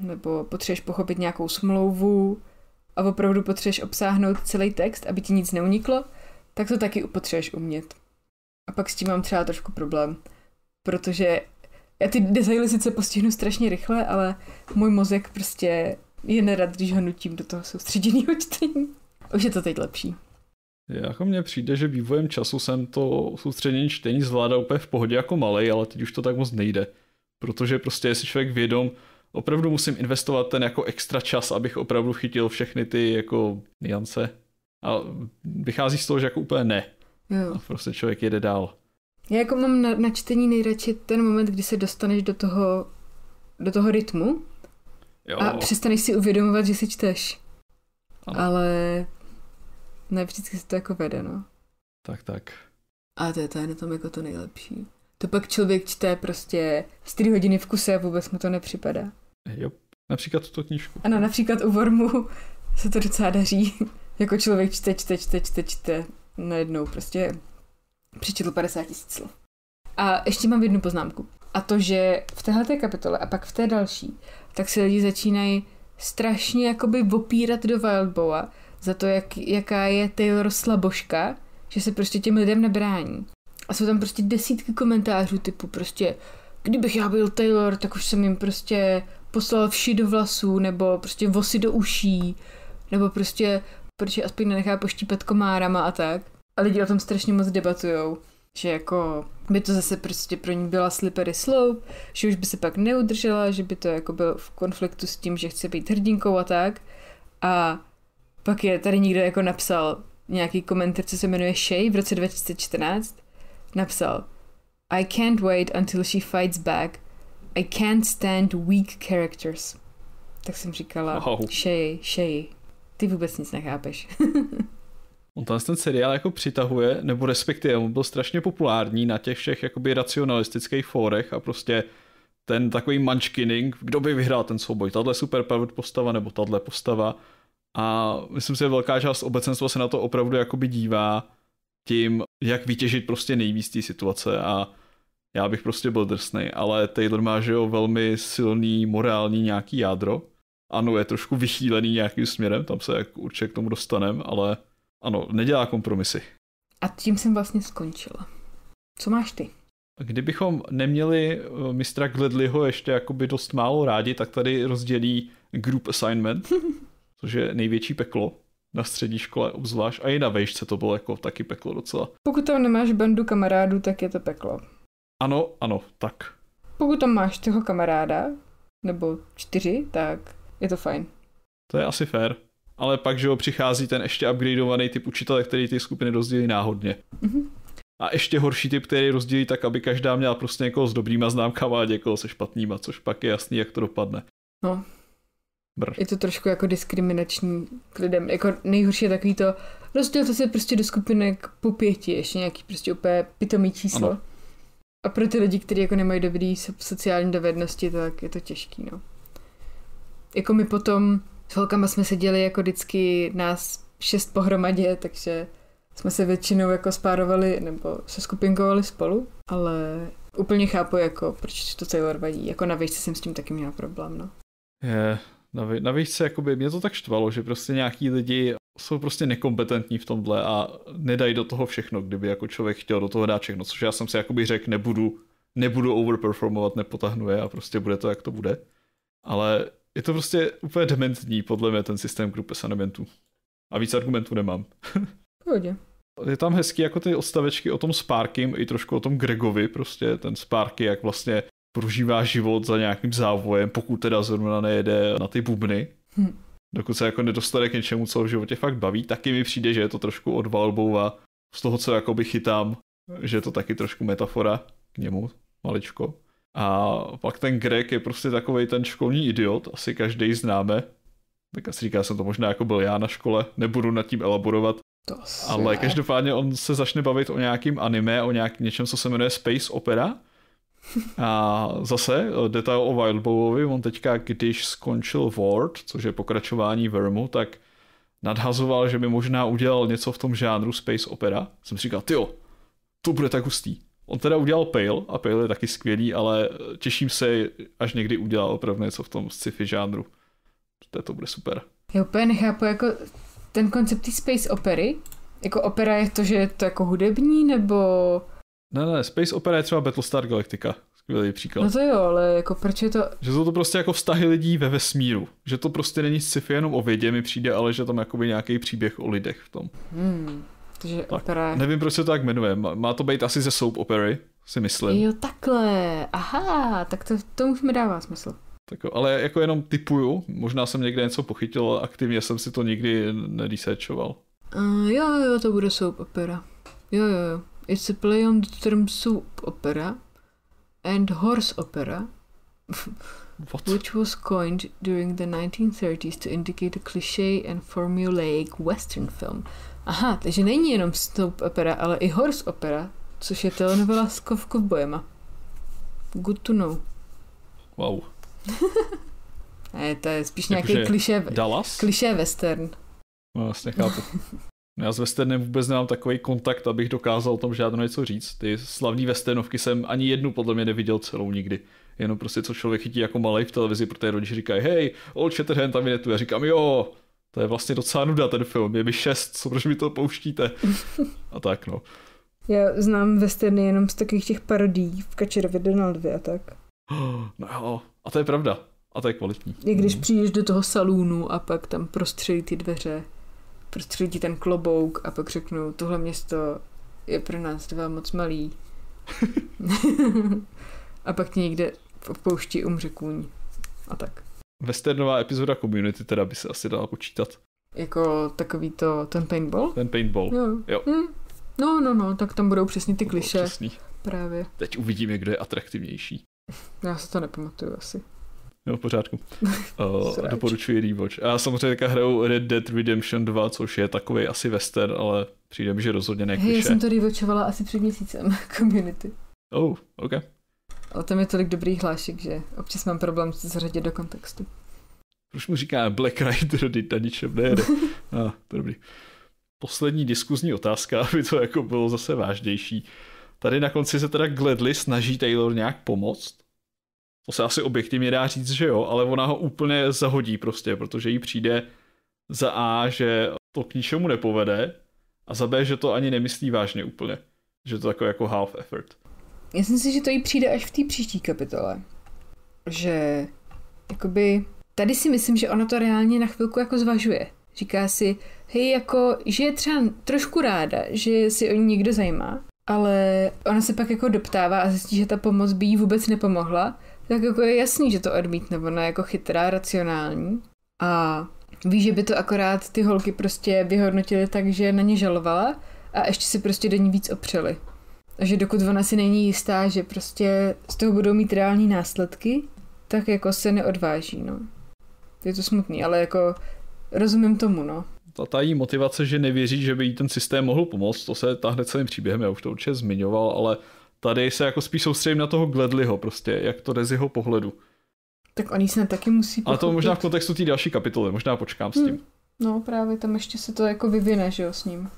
[SPEAKER 2] nebo potřebuješ pochopit nějakou smlouvu, a opravdu potřebuješ obsáhnout celý text, aby ti nic neuniklo, tak to taky potřebuješ umět. A pak s tím mám třeba trošku problém, protože já ty detaily sice postihnu strašně rychle, ale můj mozek prostě je nerad, když ho nutím do toho soustředěného čtení. Už je to teď lepší.
[SPEAKER 1] Jako mně přijde, že vývojem času jsem to soustředění čtení zvládal úplně v pohodě jako malej, ale teď už to tak moc nejde. Protože prostě jestli člověk vědom, opravdu musím investovat ten jako extra čas, abych opravdu chytil všechny ty jako niance. A vychází z toho, že jako úplně ne. Jo. A prostě člověk jede dál.
[SPEAKER 2] Já jako mám na, na čtení nejradši ten moment, kdy se dostaneš do toho, do toho rytmu jo. a přestaneš si uvědomovat, že si čteš. Ano. Ale ne vždycky se to jako vede, no.
[SPEAKER 1] Tak, tak.
[SPEAKER 2] A to je, to je na tom jako to nejlepší. to pak člověk čte prostě 4 hodiny v kuse a vůbec mu to nepřipadá.
[SPEAKER 1] Jo, například tuto knížku.
[SPEAKER 2] Ano, například u Wormu se to docela daří. jako člověk čte, čte, čte, čte, čte, najednou prostě přečetl 50 tisíc slov. A ještě mám jednu poznámku. A to, že v téhle kapitole a pak v té další, tak se lidi začínají strašně jakoby opírat do Wildbowa za to, jak, jaká je Taylor slaboška, že se prostě těm lidem nebrání. A jsou tam prostě desítky komentářů typu prostě, kdybych já byl Taylor, tak už jsem jim prostě poslal vši do vlasů, nebo prostě vosy do uší, nebo prostě, protože aspoň nenechá poštípat komárama a tak. A lidi o tom strašně moc debatujou, že jako by to zase prostě pro ní byla slippery slope, že už by se pak neudržela, že by to jako byl v konfliktu s tím, že chce být hrdinkou a tak. A pak je tady někdo jako napsal nějaký komentář, co se jmenuje Shay v roce 2014, napsal I can't wait until she fights back. I can't stand weak characters. Tak jsem říkala, wow. Shay, Shay, ty vůbec nic nechápeš.
[SPEAKER 1] On tam ten seriál jako přitahuje, nebo respektive on byl strašně populární na těch všech jakoby racionalistických fórech a prostě ten takový munchkinning, kdo by vyhrál ten souboj, tahle superpowered postava nebo tahle postava. A myslím si, že velká část obecenstva se na to opravdu jakoby dívá tím, jak vytěžit prostě nejvíc té situace a já bych prostě byl drsný, ale Taylor má, že jo, velmi silný morální nějaký jádro. Ano, je trošku vychýlený nějakým směrem, tam se jak určitě k tomu dostanem, ale ano, nedělá kompromisy.
[SPEAKER 2] A tím jsem vlastně skončila. Co máš ty?
[SPEAKER 1] Kdybychom neměli eh, mistra Gledleyho ještě jakoby dost málo rádi, tak tady rozdělí group assignment, což je největší peklo na střední škole obzvlášť a i na vejšce to bylo jako taky peklo docela.
[SPEAKER 2] Pokud tam nemáš bandu kamarádů, tak je to peklo.
[SPEAKER 1] Ano, ano, tak.
[SPEAKER 2] Pokud tam máš toho kamaráda, nebo čtyři, tak je to fajn.
[SPEAKER 1] To je asi fair ale pak, že ho přichází ten ještě upgradeovaný typ učitele, který ty skupiny rozdělí náhodně. Mm-hmm. A ještě horší typ, který rozdělí tak, aby každá měla prostě někoho s dobrýma známkama a někoho se špatnýma, což pak je jasný, jak to dopadne.
[SPEAKER 2] No. Brr. Je to trošku jako diskriminační k lidem. Jako nejhorší je takový to, rozdělte se prostě do skupinek po pěti, ještě nějaký prostě úplně pitomý číslo. Ano. A pro ty lidi, kteří jako nemají dobrý sociální dovednosti, tak je to těžký, no. Jako my potom s holkama jsme seděli jako vždycky nás šest pohromadě, takže jsme se většinou jako spárovali nebo se skupinkovali spolu, ale úplně chápu, jako, proč to celé vadí. Jako na výšce jsem s tím taky měla problém, no.
[SPEAKER 1] Je, na, vý, na výšce jakoby mě to tak štvalo, že prostě nějaký lidi jsou prostě nekompetentní v tomhle a nedají do toho všechno, kdyby jako člověk chtěl do toho dát všechno, což já jsem si jakoby řekl, nebudu, nebudu overperformovat, nepotahnu je a prostě bude to, jak to bude. Ale je to prostě úplně dementní, podle mě, ten systém group assignmentů. A víc argumentů nemám.
[SPEAKER 2] Pohodě.
[SPEAKER 1] Je tam hezký jako ty odstavečky o tom Sparkim i trošku o tom Gregovi, prostě ten Sparky, jak vlastně prožívá život za nějakým závojem, pokud teda zrovna nejede na ty bubny. Hm. Dokud se jako nedostane k něčemu, co v životě fakt baví, taky mi přijde, že je to trošku od Valbova z toho, co jakoby chytám, že je to taky trošku metafora k němu, maličko. A pak ten Greg je prostě takový ten školní idiot, asi každý známe. Tak asi říká jsem to možná jako byl já na škole, nebudu nad tím elaborovat.
[SPEAKER 2] To
[SPEAKER 1] ale ne. každopádně on se začne bavit o nějakým anime, o nějakým něčem, co se jmenuje Space Opera. A zase detail o Wildbowovi, on teďka, když skončil Ward, což je pokračování Vermu, tak nadhazoval, že by možná udělal něco v tom žánru Space Opera. Jsem si říkal, tyjo, to bude tak hustý. On teda udělal Pale a Pale je taky skvělý, ale těším se, až někdy udělá opravdu něco v tom sci-fi žánru. To, to bude super.
[SPEAKER 2] Já úplně nechápu jako ten koncept space opery. Jako opera je to, že je to jako hudební, nebo...
[SPEAKER 1] Ne, ne, space opera je třeba Battlestar Galactica. Skvělý příklad.
[SPEAKER 2] No to jo, ale jako proč je to...
[SPEAKER 1] Že jsou to prostě jako vztahy lidí ve vesmíru. Že to prostě není sci-fi jenom o vědě mi přijde, ale že tam jakoby nějaký příběh o lidech v tom.
[SPEAKER 2] Hmm. Takže tak, opera...
[SPEAKER 1] Nevím, proč se to tak jmenuje. Má to být asi ze soap opery, si myslím.
[SPEAKER 2] Jo, takhle. Aha, tak to, to už mi dává smysl.
[SPEAKER 1] Tak, ale jako jenom typuju, možná jsem někde něco pochytil, ale aktivně jsem si to nikdy neresearchoval.
[SPEAKER 2] Uh, jo, jo, to bude soap opera. Jo, jo, jo. It's a play on the term soap opera and horse opera. Which was coined during the 1930s to indicate a cliché and formulaic western film Aha, takže není jenom soap opera, ale i horse opera, což je telenovela s kov kovbojema. Good to know.
[SPEAKER 1] Wow.
[SPEAKER 2] Ne, to je spíš nějaký kliše,
[SPEAKER 1] Dallas?
[SPEAKER 2] kliše western.
[SPEAKER 1] No, vlastně chápu. Já s westernem vůbec nemám takový kontakt, abych dokázal o tom žádnou něco říct. Ty slavné westernovky jsem ani jednu podle mě neviděl celou nikdy. Jenom prostě co člověk chytí jako malý v televizi, protože rodiče říkají, hej, Old Shatterhand tam je tu. Já říkám, jo, to je vlastně docela nuda ten film, je mi šest, co proč mi to pouštíte? A tak no.
[SPEAKER 2] Já znám westerny jenom z takových těch parodí v Kačerově Donaldovi a tak.
[SPEAKER 1] No jo, a to je pravda. A to je kvalitní.
[SPEAKER 2] I když přijdeš do toho salúnu a pak tam prostřelí ty dveře, prostřelí ti ten klobouk a pak řeknu, tohle město je pro nás dva moc malý. a pak ti někde v poušti umře kůň. A tak.
[SPEAKER 1] Westernová epizoda Community teda by se asi dala počítat.
[SPEAKER 2] Jako takový to, ten paintball?
[SPEAKER 1] Ten paintball.
[SPEAKER 2] Jo.
[SPEAKER 1] Jo.
[SPEAKER 2] Hm. No, no, no, tak tam budou přesně ty kliše.
[SPEAKER 1] přesný.
[SPEAKER 2] Právě.
[SPEAKER 1] Teď uvidíme, kdo je atraktivnější.
[SPEAKER 2] Já se to nepamatuju asi.
[SPEAKER 1] Jo, v pořádku. Uh, doporučuji rewatch. A já samozřejmě teďka hraju Red Dead Redemption 2, což je takový asi western, ale přijde mi, že rozhodně ne
[SPEAKER 2] Hej, já jsem to rewatchovala asi před měsícem, community.
[SPEAKER 1] Oh, ok.
[SPEAKER 2] Ale tam je tolik dobrých hlášek, že občas mám problém se zařadit do kontextu.
[SPEAKER 1] Proč mu říká Black Rider, na ničem nejede? Ah, to dobrý. Poslední diskuzní otázka, aby to jako bylo zase vážnější. Tady na konci se teda Gladly snaží Taylor nějak pomoct. To se asi objektivně dá říct, že jo, ale ona ho úplně zahodí prostě, protože jí přijde za A, že to k ničemu nepovede a za B, že to ani nemyslí vážně úplně. Že to takový jako half effort.
[SPEAKER 2] Myslím si, že to jí přijde až v té příští kapitole. Že, jakoby, tady si myslím, že ona to reálně na chvilku jako zvažuje. Říká si, hej, jako, že je třeba trošku ráda, že si o ní někdo zajímá, ale ona se pak jako doptává a zjistí, že ta pomoc by jí vůbec nepomohla, tak jako je jasný, že to odmítne, ona je jako chytrá, racionální a ví, že by to akorát ty holky prostě vyhodnotily tak, že na ně žalovala a ještě se prostě do ní víc opřeli. A že dokud ona si není jistá, že prostě z toho budou mít reální následky, tak jako se neodváží, no. Je to smutný, ale jako rozumím tomu, no.
[SPEAKER 1] ta, ta její motivace, že nevěří, že by jí ten systém mohl pomoct, to se táhne celým příběhem, já už to určitě zmiňoval, ale tady se jako spíš soustředím na toho Gledliho prostě, jak to jde z jeho pohledu.
[SPEAKER 2] Tak oni snad taky musí
[SPEAKER 1] Ale to
[SPEAKER 2] pochopit.
[SPEAKER 1] možná v kontextu té další kapitoly, možná počkám s tím.
[SPEAKER 2] Hmm. No právě tam ještě se to jako vyvine, že jo, s ním.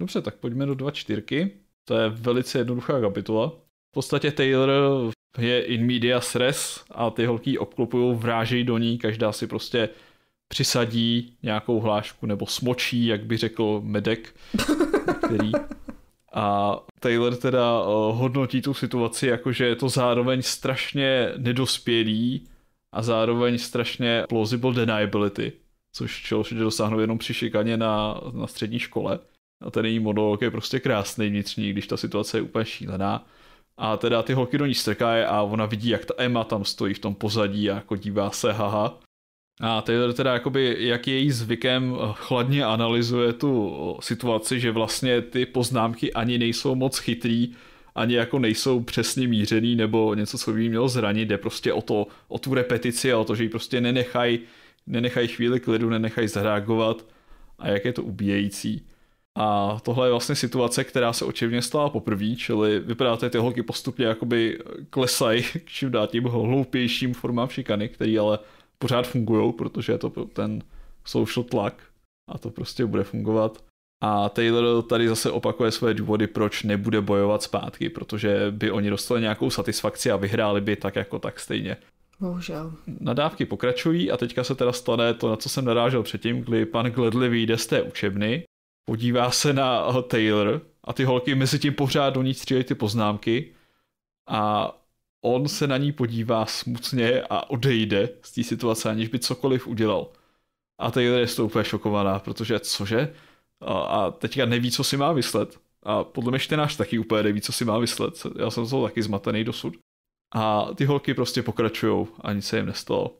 [SPEAKER 1] Dobře, tak pojďme do 2.4. To je velice jednoduchá kapitola. V podstatě Taylor je in media res a ty holky obklopují, vrážejí do ní, každá si prostě přisadí nějakou hlášku nebo smočí, jak by řekl Medek, který. A Taylor teda eh, hodnotí tu situaci jako, že je to zároveň strašně nedospělý a zároveň strašně plausible deniability, což člověk dosáhnout jenom při šikaně na, na střední škole. A ten její monolog je prostě krásný vnitřní, když ta situace je úplně šílená. A teda ty holky do ní strkají a ona vidí, jak ta Emma tam stojí v tom pozadí a jako dívá se, haha. A Taylor teda jakoby, jak je její zvykem, chladně analyzuje tu situaci, že vlastně ty poznámky ani nejsou moc chytrý, ani jako nejsou přesně mířený nebo něco, co by jí mělo zranit, jde prostě o to, o tu repetici a o to, že ji prostě nenechají nenechaj chvíli klidu, nenechají zareagovat a jak je to ubíjející. A tohle je vlastně situace, která se očivně stala poprvé, čili vypadá to, ty holky postupně jakoby klesají k čím dát tím hloupějším formám šikany, který ale pořád fungují, protože je to ten social tlak a to prostě bude fungovat. A Taylor tady zase opakuje své důvody, proč nebude bojovat zpátky, protože by oni dostali nějakou satisfakci a vyhráli by tak jako tak stejně.
[SPEAKER 2] Bohužel.
[SPEAKER 1] Nadávky pokračují a teďka se teda stane to, na co jsem narážel předtím, kdy pan Gledley vyjde z té učebny, podívá se na Taylor a ty holky mezi tím pořád do ní střílejí ty poznámky a on se na ní podívá smutně a odejde z té situace, aniž by cokoliv udělal. A Taylor je z toho úplně šokovaná, protože cože? A, a teďka neví, co si má myslet. A podle mě čtenář taky úplně neví, co si má myslet. Já jsem z toho taky zmatený dosud. A ty holky prostě pokračují a nic se jim nestalo.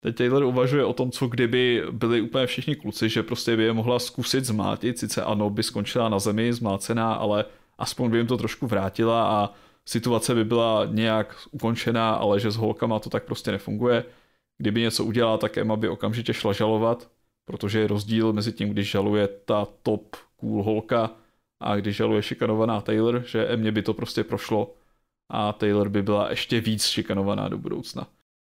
[SPEAKER 1] Teď Taylor uvažuje o tom, co kdyby byli úplně všichni kluci, že prostě by je mohla zkusit zmátit, sice ano, by skončila na zemi zmácená, ale aspoň by jim to trošku vrátila a situace by byla nějak ukončená, ale že s holkama to tak prostě nefunguje. Kdyby něco udělala, tak Emma by okamžitě šla žalovat, protože je rozdíl mezi tím, když žaluje ta top cool holka a když žaluje šikanovaná Taylor, že Emě by to prostě prošlo a Taylor by byla ještě víc šikanovaná do budoucna.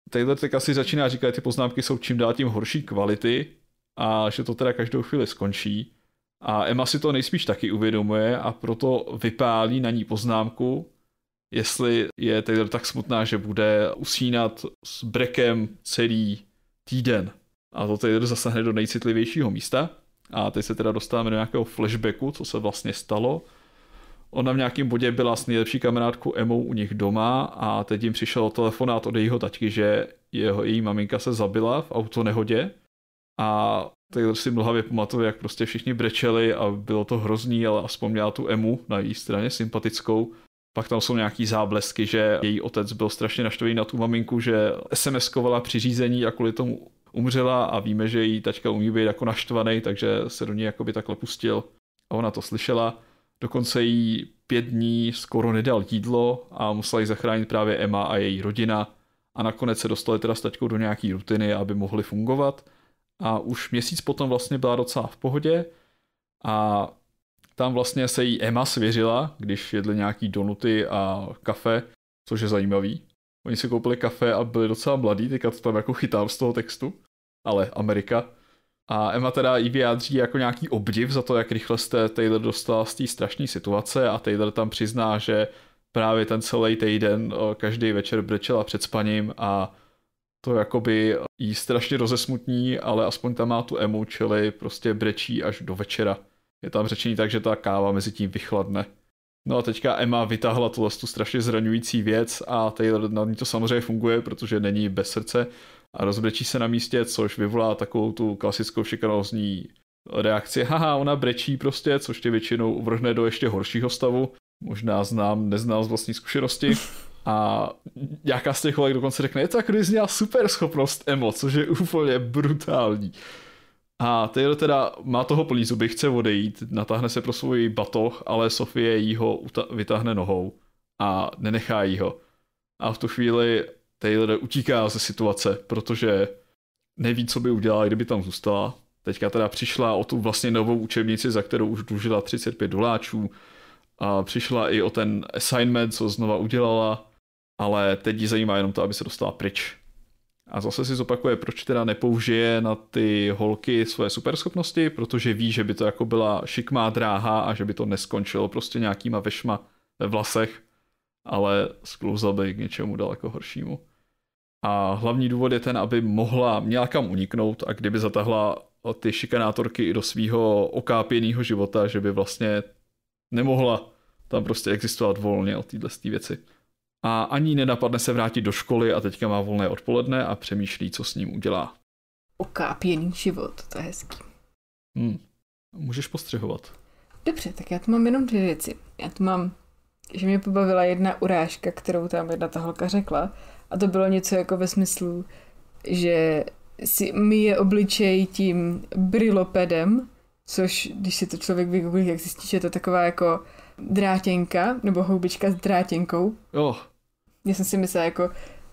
[SPEAKER 1] Taylor tak asi začíná říkat, že ty poznámky jsou čím dál tím horší kvality a že to teda každou chvíli skončí. A Emma si to nejspíš taky uvědomuje a proto vypálí na ní poznámku, jestli je Taylor tak smutná, že bude usínat s brekem celý týden. A to Taylor zasahne do nejcitlivějšího místa. A teď se teda dostáváme do nějakého flashbacku, co se vlastně stalo. Ona v nějakém bodě byla s nejlepší kamarádkou Emou u nich doma a teď jim přišel telefonát od jejího taťky, že jeho, její maminka se zabila v autonehodě a Taylor si mlhavě pamatuje, jak prostě všichni brečeli a bylo to hrozný, ale aspoň měla tu Emu na její straně sympatickou. Pak tam jsou nějaký záblesky, že její otec byl strašně naštvený na tu maminku, že SMS-kovala při řízení a kvůli tomu umřela a víme, že její tačka umí být jako naštvaný, takže se do ní jakoby takhle pustil a ona to slyšela. Dokonce jí pět dní skoro nedal jídlo a musela jí zachránit právě Emma a její rodina a nakonec se dostali teda s taťkou do nějaký rutiny, aby mohli fungovat a už měsíc potom vlastně byla docela v pohodě a tam vlastně se jí Emma svěřila, když jedli nějaký donuty a kafe, což je zajímavý. Oni si koupili kafe a byli docela mladí, teďka to tam jako chytám z toho textu, ale Amerika. A Emma teda jí vyjádří jako nějaký obdiv za to, jak rychle jste Taylor dostala z té strašné situace a Taylor tam přizná, že právě ten celý týden každý večer brečela před spaním a to jakoby jí strašně rozesmutní, ale aspoň tam má tu emu, čili prostě brečí až do večera. Je tam řečení tak, že ta káva mezi tím vychladne. No a teďka Emma vytáhla tuhle tu strašně zraňující věc a Taylor na ní to samozřejmě funguje, protože není bez srdce a rozbrečí se na místě, což vyvolá takovou tu klasickou šikanózní reakci. Haha, ona brečí prostě, což tě většinou uvrhne do ještě horšího stavu. Možná znám, neznám z vlastní zkušenosti. A nějaká z těch kolegů dokonce řekne, je to jako super schopnost emo, což je úplně brutální. A Taylor teda má toho plný zuby, chce odejít, natáhne se pro svůj batoh, ale Sofie jí ho vytáhne nohou a nenechá jí ho. A v tu chvíli Taylor utíká ze situace, protože neví, co by udělala, kdyby tam zůstala. Teďka teda přišla o tu vlastně novou učebnici, za kterou už dlužila 35 doláčů. A přišla i o ten assignment, co znova udělala ale teď jí zajímá jenom to, aby se dostala pryč. A zase si zopakuje, proč teda nepoužije na ty holky svoje superschopnosti, protože ví, že by to jako byla šikmá dráha a že by to neskončilo prostě nějakýma vešma ve vlasech, ale sklouzal by k něčemu daleko horšímu. A hlavní důvod je ten, aby mohla, měla kam uniknout a kdyby zatahla ty šikanátorky i do svého okápěného života, že by vlastně nemohla tam prostě existovat volně o této věci a ani nenapadne se vrátit do školy a teďka má volné odpoledne a přemýšlí, co s ním udělá.
[SPEAKER 2] Okápěný život, to je hezký.
[SPEAKER 1] Hmm. Můžeš postřehovat.
[SPEAKER 2] Dobře, tak já tu mám jenom dvě věci. Já tu mám, že mě pobavila jedna urážka, kterou tam jedna ta holka řekla a to bylo něco jako ve smyslu, že si myje obličej tím brilopedem, což když si to člověk vygooglí, jak zjistí, že je to taková jako drátěnka, nebo houbička s drátěnkou.
[SPEAKER 1] Oh.
[SPEAKER 2] Já jsem si myslela, jako,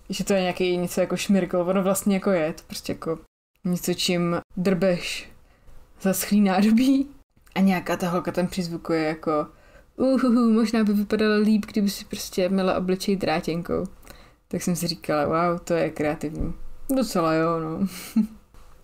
[SPEAKER 2] že to je nějaký něco jako šmirkl, ono vlastně jako je, to prostě jako něco, čím drbeš za schlý nádobí. A nějaká ta holka tam přizvukuje jako uhuhu, možná by vypadalo líp, kdyby si prostě měla obličej drátěnkou. Tak jsem si říkala, wow, to je kreativní. Docela jo, no.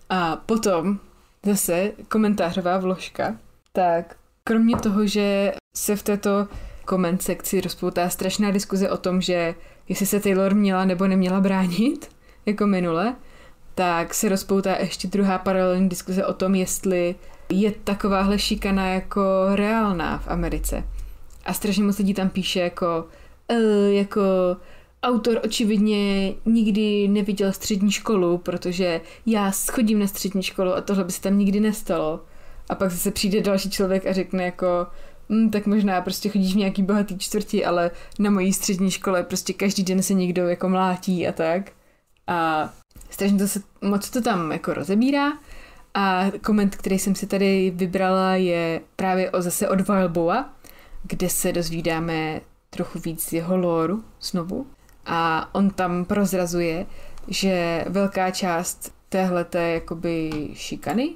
[SPEAKER 2] A potom zase komentářová vložka, tak kromě toho, že se v této koment sekci rozpoutá strašná diskuze o tom, že jestli se Taylor měla nebo neměla bránit, jako minule, tak se rozpoutá ještě druhá paralelní diskuze o tom, jestli je takováhle šikana jako reálná v Americe. A strašně moc lidí tam píše jako, uh, jako autor očividně nikdy neviděl střední školu, protože já schodím na střední školu a tohle by se tam nikdy nestalo. A pak zase přijde další člověk a řekne jako, hm, tak možná prostě chodíš v nějaký bohatý čtvrti, ale na mojí střední škole prostě každý den se někdo jako mlátí a tak. A strašně to se, moc to tam jako rozebírá. A koment, který jsem si tady vybrala, je právě o, zase od Valboa, kde se dozvídáme trochu víc jeho lóru znovu. A on tam prozrazuje, že velká část téhleté jakoby šikany,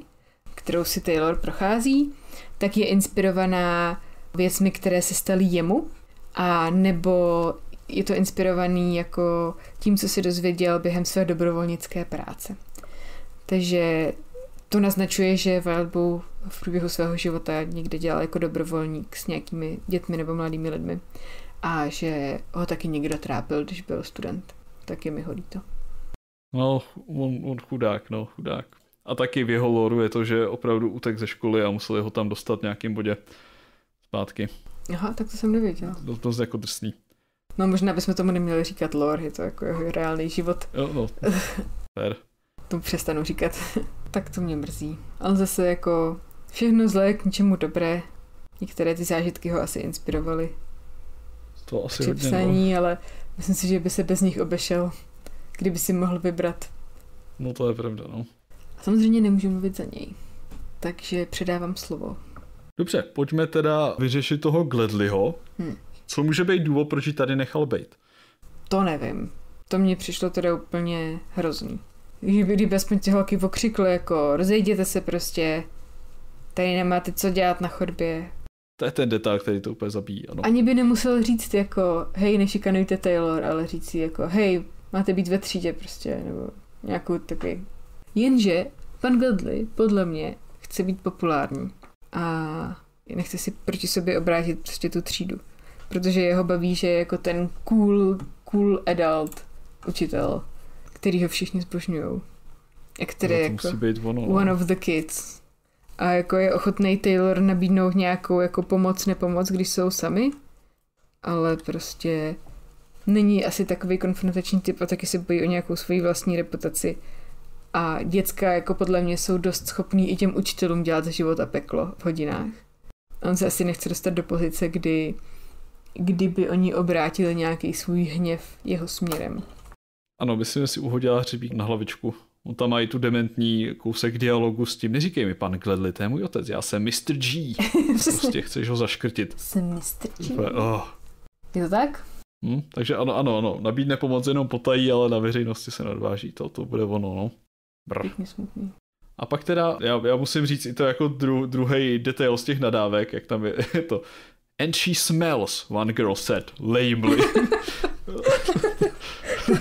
[SPEAKER 2] kterou si Taylor prochází, tak je inspirovaná věcmi, které se staly jemu, a nebo je to inspirovaný jako tím, co si dozvěděl během své dobrovolnické práce. Takže to naznačuje, že Wildbow v průběhu svého života někde dělal jako dobrovolník s nějakými dětmi nebo mladými lidmi a že ho taky někdo trápil, když byl student. Tak je mi ho líto.
[SPEAKER 1] No, on, on chudák, no, chudák. A taky v jeho loru je to, že opravdu utek ze školy a museli ho tam dostat nějakým bodě zpátky.
[SPEAKER 2] Aha, tak to jsem nevěděla.
[SPEAKER 1] To, to jako drsný.
[SPEAKER 2] No možná bychom tomu neměli říkat lore, je to jako jeho reálný život.
[SPEAKER 1] Jo, no, fair.
[SPEAKER 2] to přestanu říkat. tak to mě mrzí. Ale zase jako všechno zlé k ničemu dobré. Některé ty zážitky ho asi inspirovaly.
[SPEAKER 1] To asi
[SPEAKER 2] při
[SPEAKER 1] hodně,
[SPEAKER 2] psaní, no. ale myslím si, že by se bez nich obešel, kdyby si mohl vybrat.
[SPEAKER 1] No to je pravda, no.
[SPEAKER 2] A samozřejmě nemůžu mluvit za něj. Takže předávám slovo.
[SPEAKER 1] Dobře, pojďme teda vyřešit toho Gledliho.
[SPEAKER 2] Hm.
[SPEAKER 1] Co může být důvod, proč ji tady nechal být?
[SPEAKER 2] To nevím. To mně přišlo teda úplně hrozný. Kdyby, kdyby aspoň ty holky okřikly jako rozejděte se prostě, tady nemáte co dělat na chodbě.
[SPEAKER 1] To je ten detail, který to úplně zabíjí, ano.
[SPEAKER 2] Ani by nemusel říct jako hej, nešikanujte Taylor, ale říct si jako hej, máte být ve třídě prostě, nebo nějakou takový. Jenže pan Gledley podle mě chce být populární a nechce si proti sobě obrátit prostě tu třídu. Protože jeho baví, že je jako ten cool, cool adult učitel, který ho všichni zbožňují. A který
[SPEAKER 1] No,
[SPEAKER 2] jako
[SPEAKER 1] být ono, no.
[SPEAKER 2] one of the kids. A jako je ochotný Taylor nabídnout nějakou jako pomoc, nepomoc, když jsou sami, ale prostě není asi takový konfrontační typ a taky se bojí o nějakou svoji vlastní reputaci. A děcka jako podle mě jsou dost schopní i těm učitelům dělat život a peklo v hodinách. On se asi nechce dostat do pozice, kdy kdyby oni obrátili nějaký svůj hněv jeho směrem.
[SPEAKER 1] Ano, myslím, že si uhodila hřebík na hlavičku. On tam má i tu dementní kousek dialogu s tím. Neříkej mi, pan Gledley, to je můj otec, já jsem Mr. G. Prostě chceš ho zaškrtit.
[SPEAKER 2] Jsem Mr. G.
[SPEAKER 1] Oh.
[SPEAKER 2] Je to tak?
[SPEAKER 1] Hm, takže ano, ano, ano, nabídne pomoc jenom potají, ale na veřejnosti se nadváží, to, to bude ono, no. Brr.
[SPEAKER 2] Pěkně smutný.
[SPEAKER 1] A pak teda, já, já musím říct i to jako dru, druhý detail z těch nadávek, jak tam je, je to And she smells, one girl said, lamely.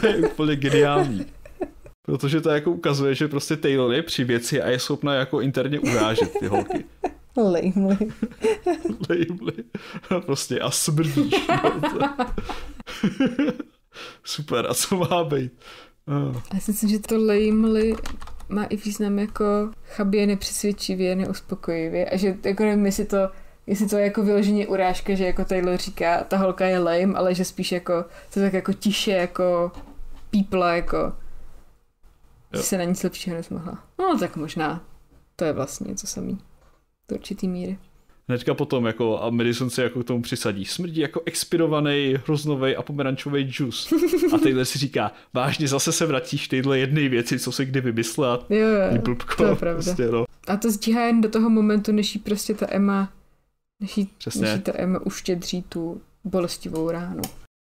[SPEAKER 1] to je úplně geniální. Protože to jako ukazuje, že prostě Taylor je při věci a je schopna jako interně urážet ty holky.
[SPEAKER 2] Lamely.
[SPEAKER 1] Lamely. Prostě a smrdíš. Super, a co má být? Oh.
[SPEAKER 2] Já si myslím, že to lamely má i význam jako chabě, nepřesvědčivě, neuspokojivě a že jako nevím, jestli to, jestli to je jako vyloženě urážka, že jako Taylor říká, ta holka je lame, ale že spíš jako to tak jako tiše jako pípla jako
[SPEAKER 1] Jo.
[SPEAKER 2] se na nic lepšího nesmohla. No tak možná to je vlastně něco samý. Do určitý míry.
[SPEAKER 1] Hnedka potom jako a Madison se jako k tomu přisadí. Smrdí jako expirovaný hroznový a pomerančový džus. A Taylor si říká, vážně zase se vracíš tyhle jedné věci, co si kdy vymyslela.
[SPEAKER 2] Jo, jo,
[SPEAKER 1] blbko,
[SPEAKER 2] to je pravda.
[SPEAKER 1] Prostě, no.
[SPEAKER 2] A to stíhá jen do toho momentu, než jí prostě ta Emma, než jí,
[SPEAKER 1] Přesně.
[SPEAKER 2] než jí ta Emma uštědří tu bolestivou ránu.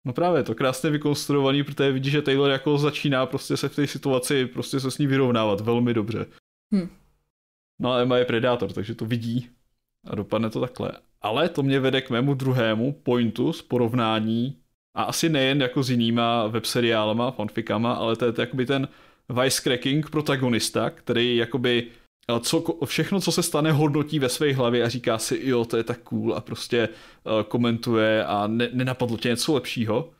[SPEAKER 1] no právě, je to krásně vykonstruovaný, protože vidí, že Taylor jako začíná prostě se v té situaci prostě se s ní vyrovnávat velmi dobře.
[SPEAKER 2] Hm.
[SPEAKER 1] No a Emma je predátor, takže to vidí a dopadne to takhle. Ale to mě vede k mému druhému pointu z porovnání a asi nejen jako s jinýma webseriálama, fanfikama, ale to je to jakoby ten wisecracking protagonista, který jakoby a co, všechno, co se stane, hodnotí ve své hlavě a říká si, jo, to je tak cool a prostě uh, komentuje a ne, nenapadlo tě něco lepšího.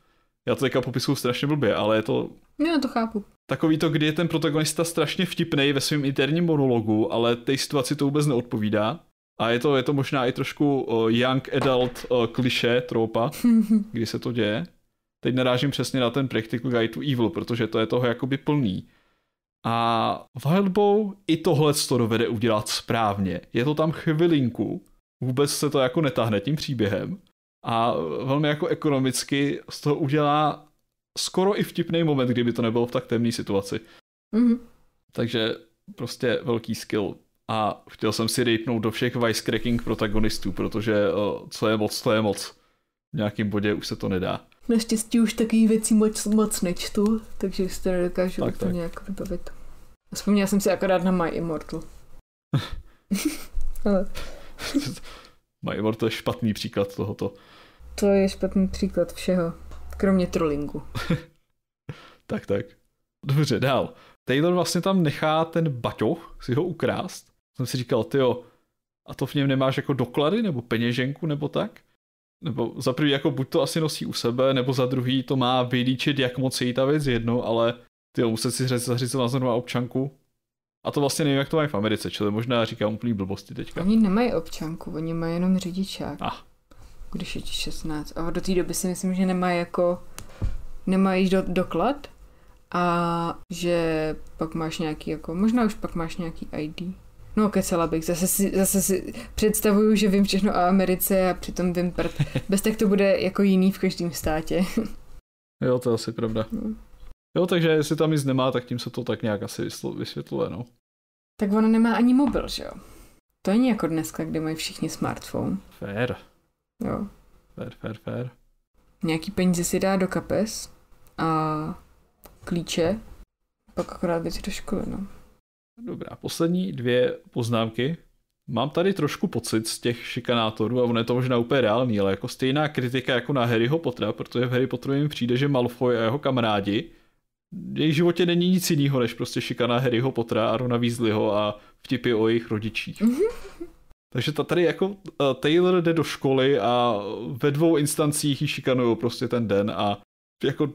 [SPEAKER 1] Já to teďka popisuju strašně blbě, ale je to
[SPEAKER 2] Jo, to chápu.
[SPEAKER 1] takový to, kdy je ten protagonista strašně vtipný ve svém interním monologu, ale té situaci to vůbec neodpovídá. A je to, je to možná i trošku uh, young adult uh, kliše tropa, kdy se to děje. Teď narážím přesně na ten Practical Guide to Evil, protože to je toho jakoby plný. A Wildbow i tohle to dovede udělat správně. Je to tam chvilinku, vůbec se to jako netáhne tím příběhem a velmi jako ekonomicky z toho udělá skoro i vtipný moment, kdyby to nebylo v tak temné situaci.
[SPEAKER 2] Mhm.
[SPEAKER 1] Takže prostě velký skill. A chtěl jsem si rejpnout do všech wisecracking protagonistů, protože uh, co je moc, to je moc. V nějakém bodě už se to nedá.
[SPEAKER 2] Naštěstí už takových věcí moc, moc nečtu, takže si to nedokážu
[SPEAKER 1] Tak,
[SPEAKER 2] úplně jako vybavit. Vzpomněla jsem si akorát na My Immortal. Ale
[SPEAKER 1] Major to je špatný příklad tohoto.
[SPEAKER 2] To je špatný příklad všeho, kromě trollingu.
[SPEAKER 1] tak, tak. Dobře, dál. Taylor vlastně tam nechá ten baťoch si ho ukrást. Jsem si říkal, tyjo, a to v něm nemáš jako doklady nebo peněženku nebo tak? Nebo za prvý jako buď to asi nosí u sebe, nebo za druhý to má vylíčit, jak moc je ta věc jedno, ale ty muset si zařízovat na občanku. A to vlastně nevím, jak to mají v Americe, čili možná říkám úplný blbosti teďka.
[SPEAKER 2] Oni nemají občanku, oni mají jenom řidičák.
[SPEAKER 1] Ah.
[SPEAKER 2] Když je ti 16. A do té doby si myslím, že nemají jako nemají do, doklad a že pak máš nějaký jako, možná už pak máš nějaký ID. No, kecela bych. Zase si, zase si představuju, že vím všechno o Americe a přitom vím prd. Bez tak to bude jako jiný v každém státě.
[SPEAKER 1] jo, to je asi pravda. No. Jo, takže jestli tam nic nemá, tak tím se to tak nějak asi vysvětluje, no.
[SPEAKER 2] Tak ona nemá ani mobil, že jo? To není jako dneska, kde mají všichni smartphone.
[SPEAKER 1] Fair.
[SPEAKER 2] Jo.
[SPEAKER 1] Fair, fair, fair.
[SPEAKER 2] Nějaký peníze si dá do kapes a klíče, pak akorát věci do školy, no.
[SPEAKER 1] Dobrá, poslední dvě poznámky. Mám tady trošku pocit z těch šikanátorů, a ono je to možná úplně reálný, ale jako stejná kritika jako na Harryho Pottera, protože v Harry Potterovi mi přijde, že Malfoy a jeho kamarádi jejich životě není nic jiného, než prostě šikana Harryho Pottera a Rona Weasleyho a vtipy o jejich rodičích. Takže ta tady jako uh, Taylor jde do školy a ve dvou instancích ji šikanují prostě ten den a jako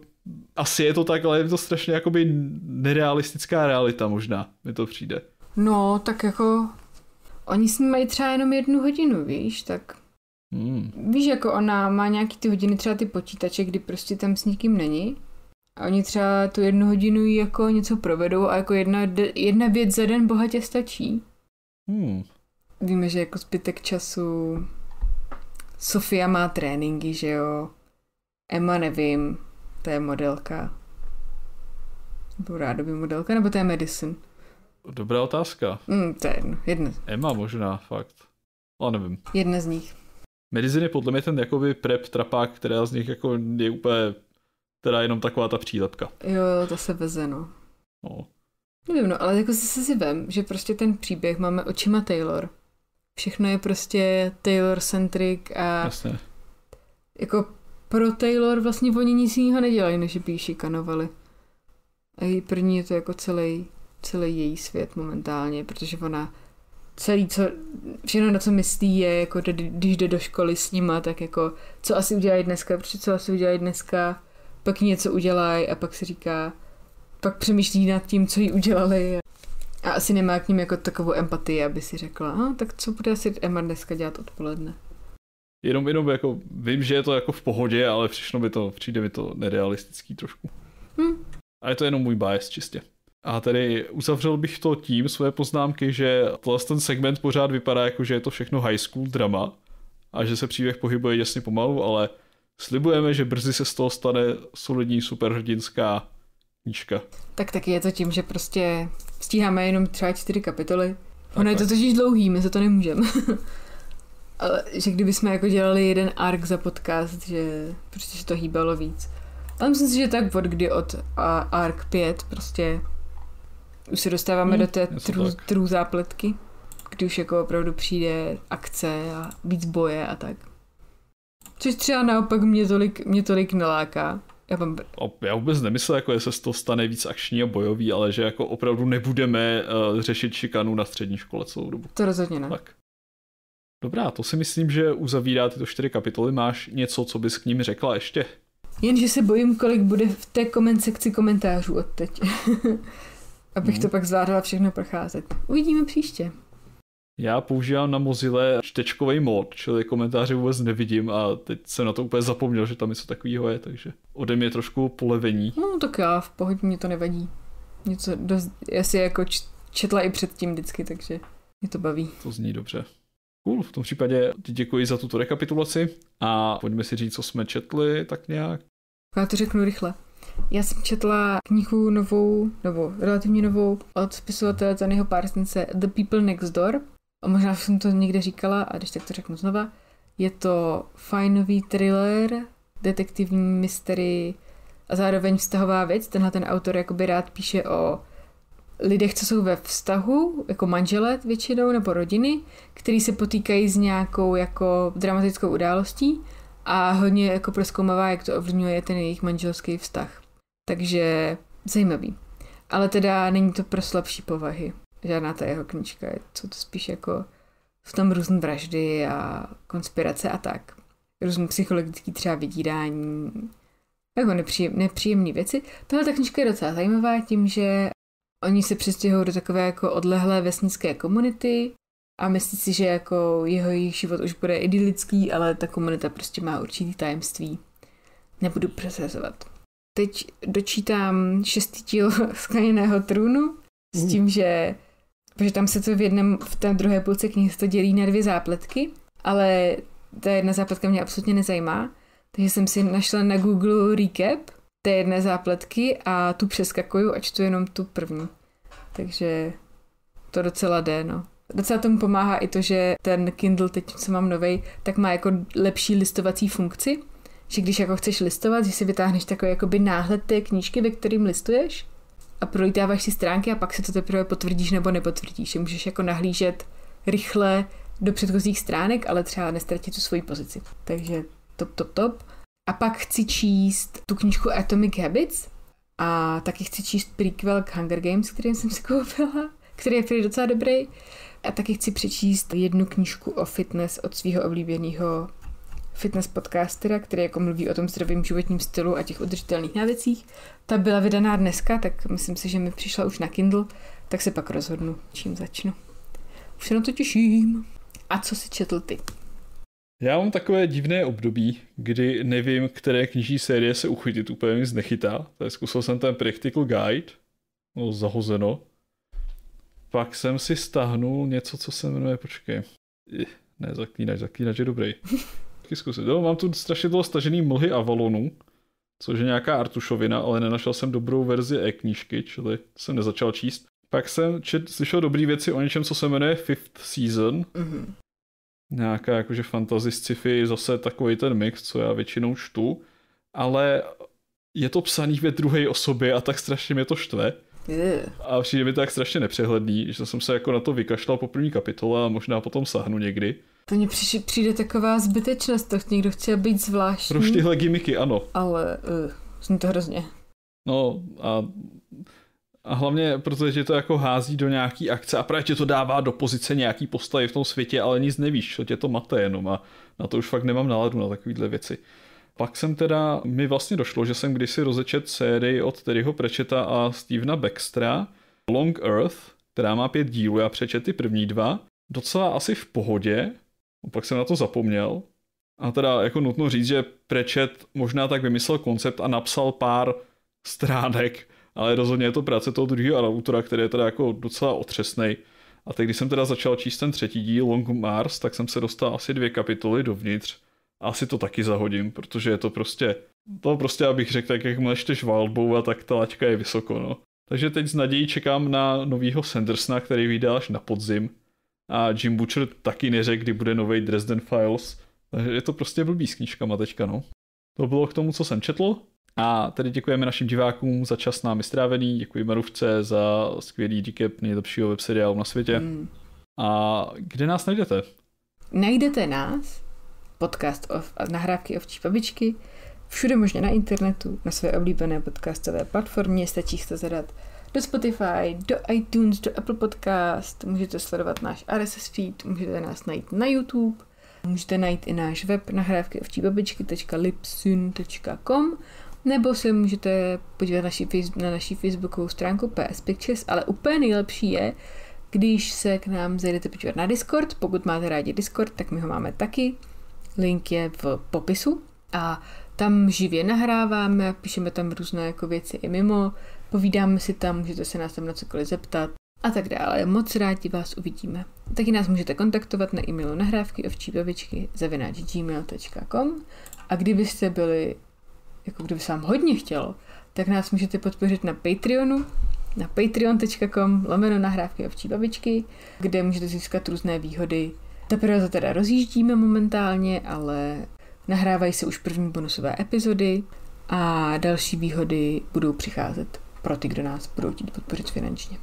[SPEAKER 1] asi je to tak, ale je to strašně jakoby nerealistická realita možná, mi to přijde.
[SPEAKER 2] No, tak jako oni s ní mají třeba jenom jednu hodinu, víš, tak
[SPEAKER 1] hmm.
[SPEAKER 2] víš, jako ona má nějaký ty hodiny, třeba ty počítače, kdy prostě tam s nikým není a oni třeba tu jednu hodinu jako něco provedou a jako jedna, jedna věc za den bohatě stačí.
[SPEAKER 1] Hmm.
[SPEAKER 2] Víme, že jako zbytek času Sofia má tréninky, že jo. Emma nevím, to je modelka. Nebo rádoby modelka, nebo to je medicine?
[SPEAKER 1] Dobrá otázka.
[SPEAKER 2] Mm, to je jedno, jedna.
[SPEAKER 1] Emma možná, fakt. Ale nevím.
[SPEAKER 2] Jedna z nich.
[SPEAKER 1] Medicine je podle mě ten jakoby prep trapák, která z nich jako je úplně teda jenom taková ta přílepka.
[SPEAKER 2] Jo, to se veze, no.
[SPEAKER 1] no.
[SPEAKER 2] Nevím, no, ale jako zase si vem, že prostě ten příběh máme očima Taylor. Všechno je prostě Taylor-centric a
[SPEAKER 1] Jasně.
[SPEAKER 2] jako pro Taylor vlastně oni nic jiného nedělají, než by ji šikanovali. A její první je to jako celý, celý její svět momentálně, protože ona celý, co, všechno na co myslí je, jako když jde do školy s nima, tak jako co asi udělají dneska, protože co asi udělají dneska, pak něco udělají a pak si říká, pak přemýšlí nad tím, co jí udělali a asi nemá k ním jako takovou empatii, aby si řekla, a tak co bude asi Emma dneska dělat odpoledne.
[SPEAKER 1] Jenom, jenom jako, vím, že je to jako v pohodě, ale všechno by to, přijde mi to nerealistický trošku.
[SPEAKER 2] Hmm.
[SPEAKER 1] A je to jenom můj bias čistě. A tedy uzavřel bych to tím své poznámky, že ten segment pořád vypadá jako, že je to všechno high school drama a že se příběh pohybuje jasně pomalu, ale slibujeme, že brzy se z toho stane solidní superhrdinská knížka.
[SPEAKER 2] Tak taky je to tím, že prostě stíháme jenom třeba čtyři kapitoly. Ono je to totiž dlouhý, my se to nemůžeme. Ale že kdyby jsme jako dělali jeden ark za podcast, že prostě se to hýbalo víc. Ale myslím si, že tak od kdy od ark 5 prostě už se dostáváme hmm, do té trů, trů zápletky, kdy už jako opravdu přijde akce a víc boje a tak. Což třeba naopak mě tolik, mě tolik neláká. Já, mám...
[SPEAKER 1] já vůbec nemyslel, jako že se to stane víc akční a bojový, ale že jako opravdu nebudeme uh, řešit šikanu na střední škole celou dobu.
[SPEAKER 2] To rozhodně ne.
[SPEAKER 1] Tak. Dobrá, to si myslím, že uzavírá tyto čtyři kapitoly. Máš něco, co bys k ním řekla ještě?
[SPEAKER 2] Jenže se bojím, kolik bude v té koment sekci komentářů od teď. Abych hmm. to pak zvládala všechno procházet. Uvidíme příště.
[SPEAKER 1] Já používám na Mozilla čtečkový mod, čili komentáře vůbec nevidím a teď jsem na to úplně zapomněl, že tam něco takového je, takže ode mě trošku polevení.
[SPEAKER 2] No tak já v pohodě mě to nevadí. Něco dost, já si jako četla i předtím vždycky, takže mě to baví.
[SPEAKER 1] To zní dobře. Cool, v tom případě ti děkuji za tuto rekapitulaci a pojďme si říct, co jsme četli tak nějak.
[SPEAKER 2] Já to řeknu rychle. Já jsem četla knihu novou, nebo relativně novou, od spisovatele Tonyho Parsonse The People Next Door. A možná jsem to někde říkala, a když tak to řeknu znova. Je to fajnový thriller, detektivní mystery a zároveň vztahová věc. Tenhle ten autor jakoby rád píše o lidech, co jsou ve vztahu, jako manželé většinou, nebo rodiny, který se potýkají s nějakou jako dramatickou událostí a hodně jako proskoumavá, jak to ovlivňuje ten jejich manželský vztah. Takže zajímavý. Ale teda není to pro slabší povahy. Žádná ta jeho knižka, to, to spíš jako v tom různé vraždy a konspirace a tak. Různé psychologické třeba vydírání, jako nepříjem, nepříjemné věci. Tohle ta knižka je docela zajímavá tím, že oni se přestěhují do takové jako odlehlé vesnické komunity a myslí si, že jako jeho jejich život už bude idylický, ale ta komunita prostě má určitý tajemství. Nebudu přesazovat. Teď dočítám šestý díl skleněného trůnu s mm. tím, že protože tam se to v jednom, v té druhé půlce knihy to dělí na dvě zápletky, ale ta jedna zápletka mě absolutně nezajímá, takže jsem si našla na Google recap té jedné zápletky a tu přeskakuju a čtu jenom tu první. Takže to docela jde, no. Docela tomu pomáhá i to, že ten Kindle, teď co mám novej, tak má jako lepší listovací funkci, že když jako chceš listovat, že si vytáhneš takový jakoby náhled té knížky, ve kterým listuješ a prolítáváš si stránky a pak si to teprve potvrdíš nebo nepotvrdíš. Že můžeš jako nahlížet rychle do předchozích stránek, ale třeba nestratit tu svoji pozici. Takže top, top, top. A pak chci číst tu knížku Atomic Habits a taky chci číst prequel k Hunger Games, který jsem si koupila, který je prý docela dobrý. A taky chci přečíst jednu knížku o fitness od svého oblíbeného fitness podcastera, který jako mluví o tom zdravém životním stylu a těch udržitelných návěcích. Ta byla vydaná dneska, tak myslím si, že mi přišla už na Kindle, tak se pak rozhodnu, čím začnu. Už se na to těším. A co si četl ty?
[SPEAKER 1] Já mám takové divné období, kdy nevím, které knižní série se uchytit, úplně mi nechytá. Tak zkusil jsem ten Practical Guide, no zahozeno. Pak jsem si stáhnul něco, co se jmenuje, počkej. Ne, zaklínač, zaklínač je dobrý. Taky zkusit. No, mám tu strašně dlouho stažený mlhy Avalonu, což je nějaká artušovina, ale nenašel jsem dobrou verzi e-knížky, čili jsem nezačal číst. Pak jsem čet, slyšel dobré věci o něčem, co se jmenuje Fifth Season. Mm-hmm. Nějaká jakože fantasy sci-fi, zase takový ten mix, co já většinou čtu, ale je to psaný ve druhé osobě a tak strašně mě to štve. Yeah. A přijde mi to tak strašně nepřehledný, že jsem se jako na to vykašlal po první kapitole a možná potom sahnu někdy.
[SPEAKER 2] To mně přijde, přijde taková zbytečnost, to někdo chce být zvláštní.
[SPEAKER 1] Proč tyhle gimiky, ano.
[SPEAKER 2] Ale uh, zní to hrozně.
[SPEAKER 1] No a, a hlavně, protože tě to jako hází do nějaký akce a právě tě to dává do pozice nějaký postavy v tom světě, ale nic nevíš, co tě to mate jenom a na to už fakt nemám náladu na takovýhle věci. Pak jsem teda, mi vlastně došlo, že jsem kdysi rozečet sérii od Terryho Prečeta a Stevena Baxtera Long Earth, která má pět dílů, já přečet ty první dva, docela asi v pohodě, pak jsem na to zapomněl. A teda jako nutno říct, že Prečet možná tak vymyslel koncept a napsal pár stránek, ale rozhodně je to práce toho druhého autora, který je teda jako docela otřesný. A teď, když jsem teda začal číst ten třetí díl Long Mars, tak jsem se dostal asi dvě kapitoly dovnitř. Asi to taky zahodím, protože je to prostě, to prostě abych řekl, tak jak mlešteš Wildbow, tak ta laťka je vysoko, no. Takže teď s nadějí čekám na novýho Sandersna, který vyjde až na podzim a Jim Butcher taky neřekl, kdy bude nový Dresden Files. Takže je to prostě blbý s knížkama teďka, no. To bylo k tomu, co jsem četl. A tedy děkujeme našim divákům za čas námi strávený, děkuji Maruvce za skvělý recap nejlepšího webseriálu na světě. Mm. A kde nás najdete?
[SPEAKER 2] Najdete nás, podcast o nahrávky ovčí babičky, všude možně na internetu, na své oblíbené podcastové platformě, stačí to zadat do Spotify, do iTunes, do Apple Podcast, můžete sledovat náš RSS feed, můžete nás najít na YouTube, můžete najít i náš web nahrávky ovčíbabičky.lipsyn.com nebo se můžete podívat naši, na naší facebookovou stránku PS Pictures, ale úplně nejlepší je, když se k nám zajdete podívat na Discord, pokud máte rádi Discord, tak my ho máme taky. Link je v popisu a tam živě nahráváme, píšeme tam různé jako věci i mimo, povídáme si tam, můžete se nás tam na cokoliv zeptat a tak dále. Moc rádi vás uvidíme. Taky nás můžete kontaktovat na e-mailu nahrávky ovčíbavičky gmail.com a kdybyste byli, jako kdyby se vám hodně chtělo, tak nás můžete podpořit na Patreonu, na patreon.com lomeno nahrávky ovčí babičky, kde můžete získat různé výhody. Teprve to teda rozjíždíme momentálně, ale nahrávají se už první bonusové epizody a další výhody budou přicházet pro ty, kdo nás budou chtít podpořit finančně.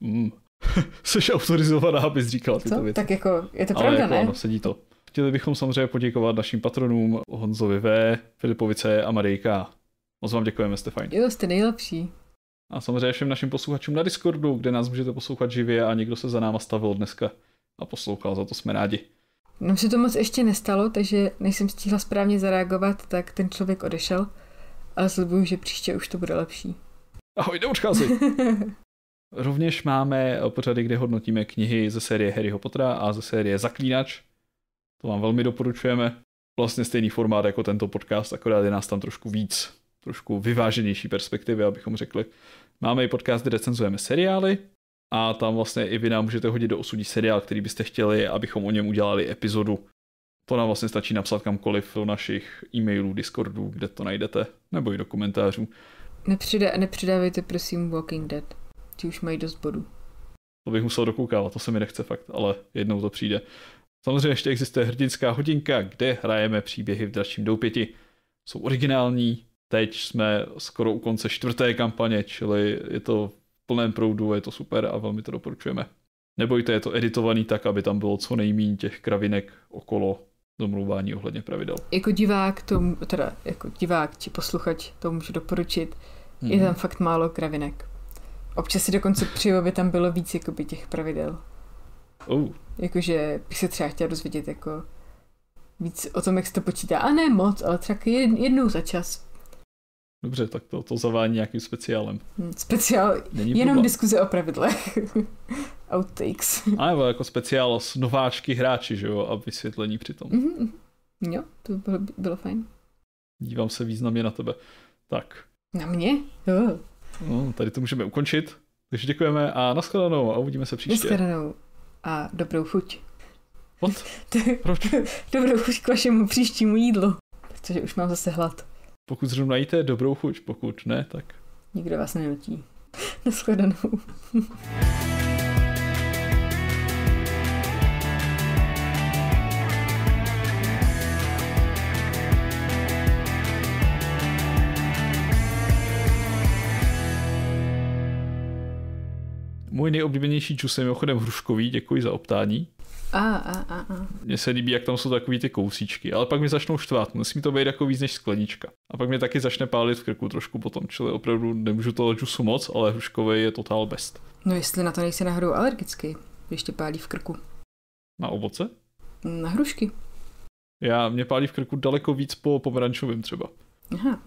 [SPEAKER 1] Mm. Jsi autorizovaná, abys říkala tyto
[SPEAKER 2] Co?
[SPEAKER 1] věci.
[SPEAKER 2] Tak jako, je to
[SPEAKER 1] Ale
[SPEAKER 2] pravda,
[SPEAKER 1] jako,
[SPEAKER 2] ne?
[SPEAKER 1] ano, sedí to. Chtěli bychom samozřejmě poděkovat našim patronům Honzovi V, Filipovice a Marijka. Moc vám děkujeme, jste fajn.
[SPEAKER 2] Jo, jste nejlepší.
[SPEAKER 1] A samozřejmě všem našim posluchačům na Discordu, kde nás můžete poslouchat živě a někdo se za náma stavil dneska a poslouchal, za to jsme rádi.
[SPEAKER 2] Nám se to moc ještě nestalo, takže než jsem stihla správně zareagovat, tak ten člověk odešel. Ale slibuju, že příště už to bude lepší.
[SPEAKER 1] Ahoj, neodcházej! Rovněž máme pořady, kde hodnotíme knihy ze série Harryho Pottera a ze série Zaklínač. To vám velmi doporučujeme. Vlastně stejný formát jako tento podcast, akorát je nás tam trošku víc, trošku vyváženější perspektivy, abychom řekli. Máme i podcast, kde recenzujeme seriály a tam vlastně i vy nám můžete hodit do osudí seriál, který byste chtěli, abychom o něm udělali epizodu. To nám vlastně stačí napsat kamkoliv do našich e-mailů, Discordů, kde to najdete, nebo i do komentářů.
[SPEAKER 2] Nepřida, nepřidávejte prosím Walking Dead. Ti už mají dost bodů.
[SPEAKER 1] To bych musel dokoukávat, to se mi nechce fakt, ale jednou to přijde. Samozřejmě ještě existuje hrdinská hodinka, kde hrajeme příběhy v dračím doupěti. Jsou originální, teď jsme skoro u konce čtvrté kampaně, čili je to v plném proudu, je to super a velmi to doporučujeme. Nebojte, je to editovaný tak, aby tam bylo co nejméně těch kravinek okolo domluvání ohledně pravidel.
[SPEAKER 2] Jako divák, to, teda jako divák či posluchač, to můžu doporučit.
[SPEAKER 1] Mhm.
[SPEAKER 2] Je tam fakt málo kravinek. Občas si dokonce přijel, aby tam bylo víc jakoby, těch pravidel.
[SPEAKER 1] Oh,
[SPEAKER 2] Jakože bych se třeba chtěla dozvědět jako víc o tom, jak se to počítá. A ne moc, ale třeba jed- jednou za čas.
[SPEAKER 1] dobře, tak to, to zavání nějakým speciálem.
[SPEAKER 2] Hm, Speciál,
[SPEAKER 1] Není
[SPEAKER 2] jenom
[SPEAKER 1] problém.
[SPEAKER 2] diskuze o pravidlech. Outtakes.
[SPEAKER 1] A nebo jako speciál s nováčky hráči, že jo, a vysvětlení přitom.
[SPEAKER 2] Mhm. Jo, to by bylo, bylo fajn.
[SPEAKER 1] Dívám se významně na tebe. Tak,
[SPEAKER 2] Na mě? Jo.
[SPEAKER 1] no, tady to můžeme ukončit. Takže děkujeme a nashledanou a uvidíme se příště.
[SPEAKER 2] Naschledanou. A dobrou chuť.
[SPEAKER 1] What? Proč?
[SPEAKER 2] dobrou chuť k vašemu příštímu jídlu. Protože už mám zase hlad.
[SPEAKER 1] Pokud zrovna jíte, dobrou chuť, pokud ne, tak
[SPEAKER 2] Nikdo vás nenutí. Naschledanou.
[SPEAKER 1] Můj nejoblíbenější džus je mimochodem hruškový, děkuji za optání.
[SPEAKER 2] A, a, a, a.
[SPEAKER 1] Mně se líbí, jak tam jsou takový ty kousíčky, ale pak mi začnou štvát, musí mi to být jako víc než sklenička. A pak mě taky začne pálit v krku trošku potom, čili opravdu nemůžu toho džusu moc, ale hruškový je total best.
[SPEAKER 2] No jestli na to nejsi náhodou alergický, když tě pálí v krku.
[SPEAKER 1] Na ovoce?
[SPEAKER 2] Na hrušky.
[SPEAKER 1] Já mě pálí v krku daleko víc po pomerančovém třeba.
[SPEAKER 2] Aha,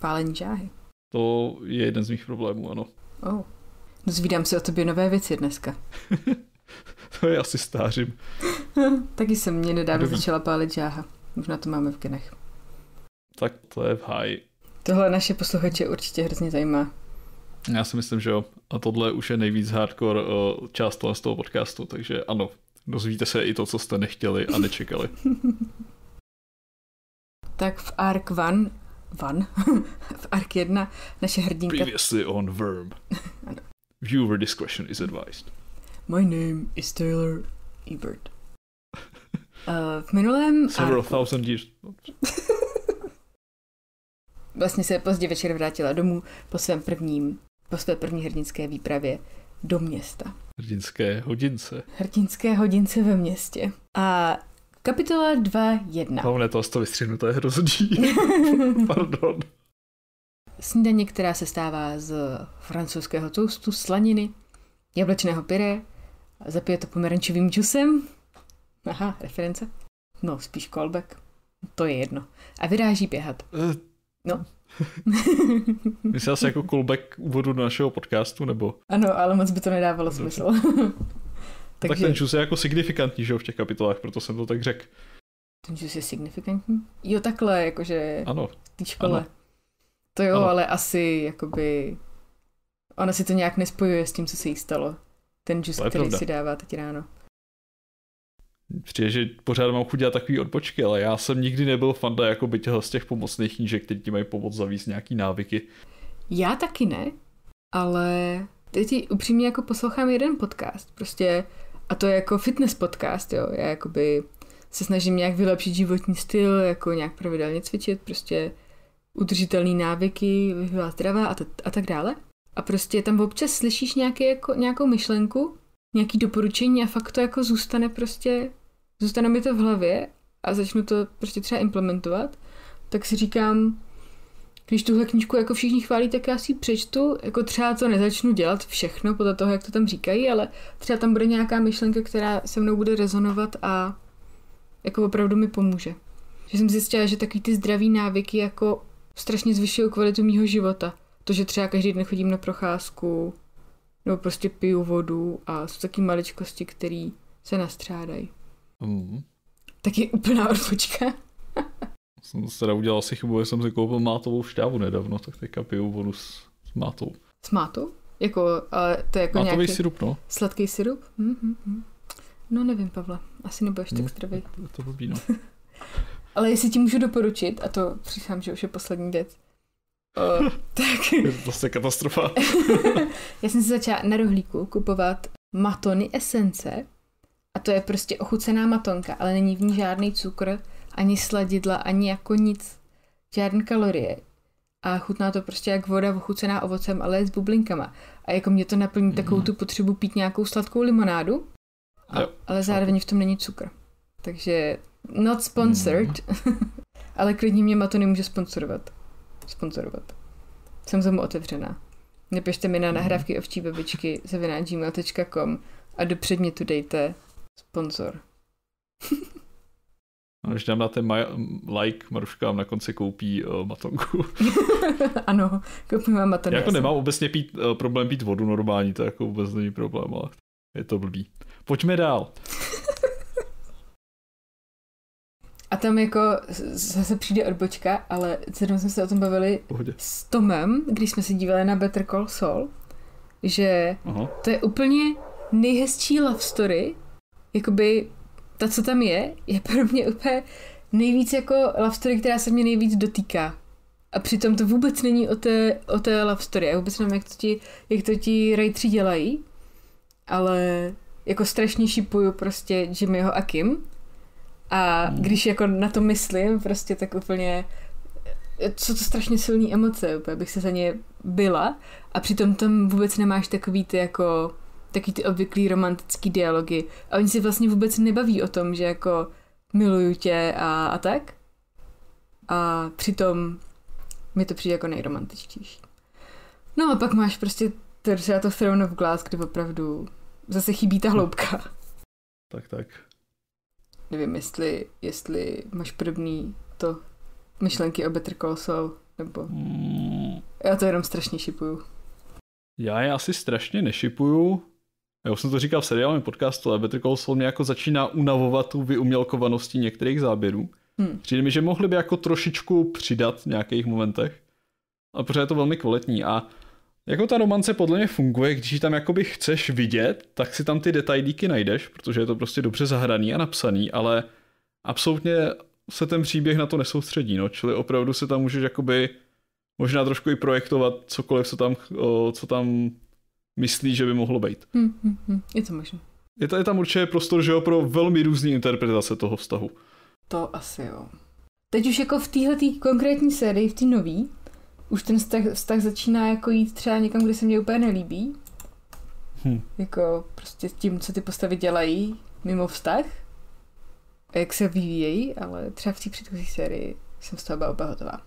[SPEAKER 2] pálení žáhy.
[SPEAKER 1] To je jeden z mých problémů, ano.
[SPEAKER 2] Oh. Dozvídám se o tobě nové věci dneska.
[SPEAKER 1] To je asi stářím.
[SPEAKER 2] Taky jsem mě nedávno začala pálit žáha. Možná to máme v genech.
[SPEAKER 1] Tak to je v háji.
[SPEAKER 2] Tohle naše posluchače určitě hrozně zajímá.
[SPEAKER 1] Já si myslím, že jo. A tohle už je nejvíc hardcore uh, část z toho podcastu, takže ano, dozvíte se i to, co jste nechtěli a nečekali.
[SPEAKER 2] Tak v Ark 1, Van, v Ark 1 naše hrdinka
[SPEAKER 1] Previously on Verb.
[SPEAKER 2] Ano.
[SPEAKER 1] Viewer discretion is advised.
[SPEAKER 2] My name is Taylor Ebert. Uh, v minulém
[SPEAKER 1] Several
[SPEAKER 2] arku
[SPEAKER 1] thousand years.
[SPEAKER 2] vlastně se pozdě večer vrátila domů po svém prvním, po své první hrdinské výpravě do města.
[SPEAKER 1] Hrdinské hodince.
[SPEAKER 2] Hrdinské hodince ve městě. A kapitola 2.1.
[SPEAKER 1] Hlavně to, to vystřihnu, to je hrozný. Pardon.
[SPEAKER 2] Snídaně, která se stává z francouzského toastu, slaniny, jablečného pyré, zapije to pomerančovým džusem. Aha, reference. No, spíš callback. To je jedno. A vyráží běhat.
[SPEAKER 1] Eh,
[SPEAKER 2] No.
[SPEAKER 1] Myslel jsi jako callback úvodu do našeho podcastu, nebo?
[SPEAKER 2] ano, ale moc by to nedávalo
[SPEAKER 1] Dobře.
[SPEAKER 2] smysl.
[SPEAKER 1] Tak
[SPEAKER 2] Takže
[SPEAKER 1] ten čus je jako signifikantní, že jo, v těch kapitolách, proto jsem to tak řekl.
[SPEAKER 2] ten džus je signifikantní? Jo, takhle, jakože
[SPEAKER 1] Ano,
[SPEAKER 2] v té škole.
[SPEAKER 1] ano.
[SPEAKER 2] To jo,
[SPEAKER 1] Ano.
[SPEAKER 2] ale asi jakoby... Ona si to nějak nespojuje s tím, co se jí stalo. Ten džus, který
[SPEAKER 1] pravda.
[SPEAKER 2] si dává teď ráno.
[SPEAKER 1] Přijde, že pořád mám chuť dělat takový odbočky, ale já jsem nikdy nebyl fanda jako by těchhle z těch pomocných knížek, který ti mají pomoct zavíst nějaký návyky.
[SPEAKER 2] Já taky ne, ale teď ti upřímně jako poslouchám jeden podcast, prostě, a to je jako fitness podcast, jo, já jakoby se snažím nějak vylepšit životní styl, jako nějak pravidelně cvičit, prostě udržitelný návyky, vyhledat zdravá a, t- a tak dále. a prostě tam občas slyšíš nějaký, jako, nějakou myšlenku, nějaký doporučení a fakt to jako zůstane prostě, zůstane mi to v hlavě a začnu to prostě třeba implementovat, tak si říkám, když tuhle knížku jako všichni chválí, tak já si ji přečtu, jako třeba to nezačnu dělat všechno podle toho, jak to tam říkají, ale třeba tam bude nějaká myšlenka, která se mnou bude rezonovat a jako opravdu mi pomůže. Že jsem zjistila, že takový ty zdraví návyky jako strašně zvyšují kvalitu mýho života. To, že třeba každý den chodím na procházku, nebo prostě piju vodu a jsou taky maličkosti, které se nastřádají. Mm. Tak je úplná odbočka.
[SPEAKER 1] jsem teda udělal si chybu, že jsem si koupil mátovou šťávu nedávno, tak teďka piju vodu s, s mátou.
[SPEAKER 2] S mátou? Jako, ale to je jako
[SPEAKER 1] Mátový
[SPEAKER 2] nějaký...
[SPEAKER 1] syrup, no.
[SPEAKER 2] Sladký syrup? Mm-hmm. No nevím, Pavle, asi nebudeš tak zdravý.
[SPEAKER 1] Je to blbý, no.
[SPEAKER 2] ale jestli ti můžu doporučit, a to přichám, že už je poslední věc, tak...
[SPEAKER 1] je to vlastně katastrofa.
[SPEAKER 2] Já jsem si začala na rohlíku kupovat matony esence a to je prostě ochucená matonka, ale není v ní žádný cukr, ani sladidla, ani jako nic, žádné kalorie. A chutná to prostě jak voda ochucená ovocem, ale s bublinkama. A jako mě to naplní mm. takovou tu potřebu pít nějakou sladkou limonádu, a, ale zároveň v tom není cukr. Takže not sponsored, mm. ale klidně mě Matony může sponsorovat. Sponsorovat. Jsem tomu otevřená. Nepište mi na mhm. nahrávky ovčí babičky gmail.com a do předmětu dejte sponsor.
[SPEAKER 1] A když dám na ten like, Maruška vám na konci koupí uh, matonku.
[SPEAKER 2] ano, koupím vám matonku.
[SPEAKER 1] Já jako nemám obecně pít, uh, problém pít vodu normální, to jako vůbec není problém, ale je to blbý. Pojďme dál.
[SPEAKER 2] A tam jako zase přijde odbočka, ale zrovna jsme se o tom bavili Pohodě. s Tomem, když jsme se dívali na Better Call Saul, že Aha. to je úplně nejhezčí love story, jakoby ta, co tam je, je pro mě úplně nejvíc jako love story, která se mě nejvíc dotýká. A přitom to vůbec není o té, o té love story. Já vůbec nevím, jak to ti, jak to ti rejtři dělají, ale jako strašně šipuju prostě Jimmyho a Kim. A když jako na to myslím, prostě tak úplně co to strašně silný emoce, úplně bych se za ně byla a přitom tam vůbec nemáš takový ty jako taky ty obvyklý romantický dialogy. A oni si vlastně vůbec nebaví o tom, že jako miluju tě a, a tak. A přitom mi to přijde jako nejromantičtější. No a pak máš prostě třeba to Throne of Glass, kde opravdu zase chybí ta hloubka.
[SPEAKER 1] Tak, tak.
[SPEAKER 2] Nevím, jestli, jestli máš podobný to myšlenky o Better Call Saul, nebo... Mm. Já to jenom strašně šipuju.
[SPEAKER 1] Já je asi strašně nešipuju, já už jsem to říkal v seriálním podcastu, ale Better Call Saul mě jako začíná unavovat tu vyumělkovanosti některých záběrů. Hmm. Přijde mi, že mohli by jako trošičku přidat v nějakých momentech. A pořád je to velmi kvalitní a jako ta romance podle mě funguje, když ji tam jakoby chceš vidět, tak si tam ty detailíky najdeš, protože je to prostě dobře zahraný a napsaný, ale absolutně se ten příběh na to nesoustředí, no, čili opravdu se tam můžeš jakoby možná trošku i projektovat cokoliv, co tam, co tam myslí, že by mohlo být.
[SPEAKER 2] Hmm, hmm, hmm. Je to možné.
[SPEAKER 1] Je, je tam určitě prostor, že jo, pro velmi různé interpretace toho vztahu.
[SPEAKER 2] To asi jo. Teď už jako v téhle konkrétní sérii, v té nový, už ten vztah, vztah začíná jako jít třeba někam, kde se mě úplně nelíbí. Hmm. Jako prostě tím, co ty postavy dělají mimo vztah a jak se vyvíjejí, ale třeba v té předchozí sérii jsem z toho byla úplně hotová.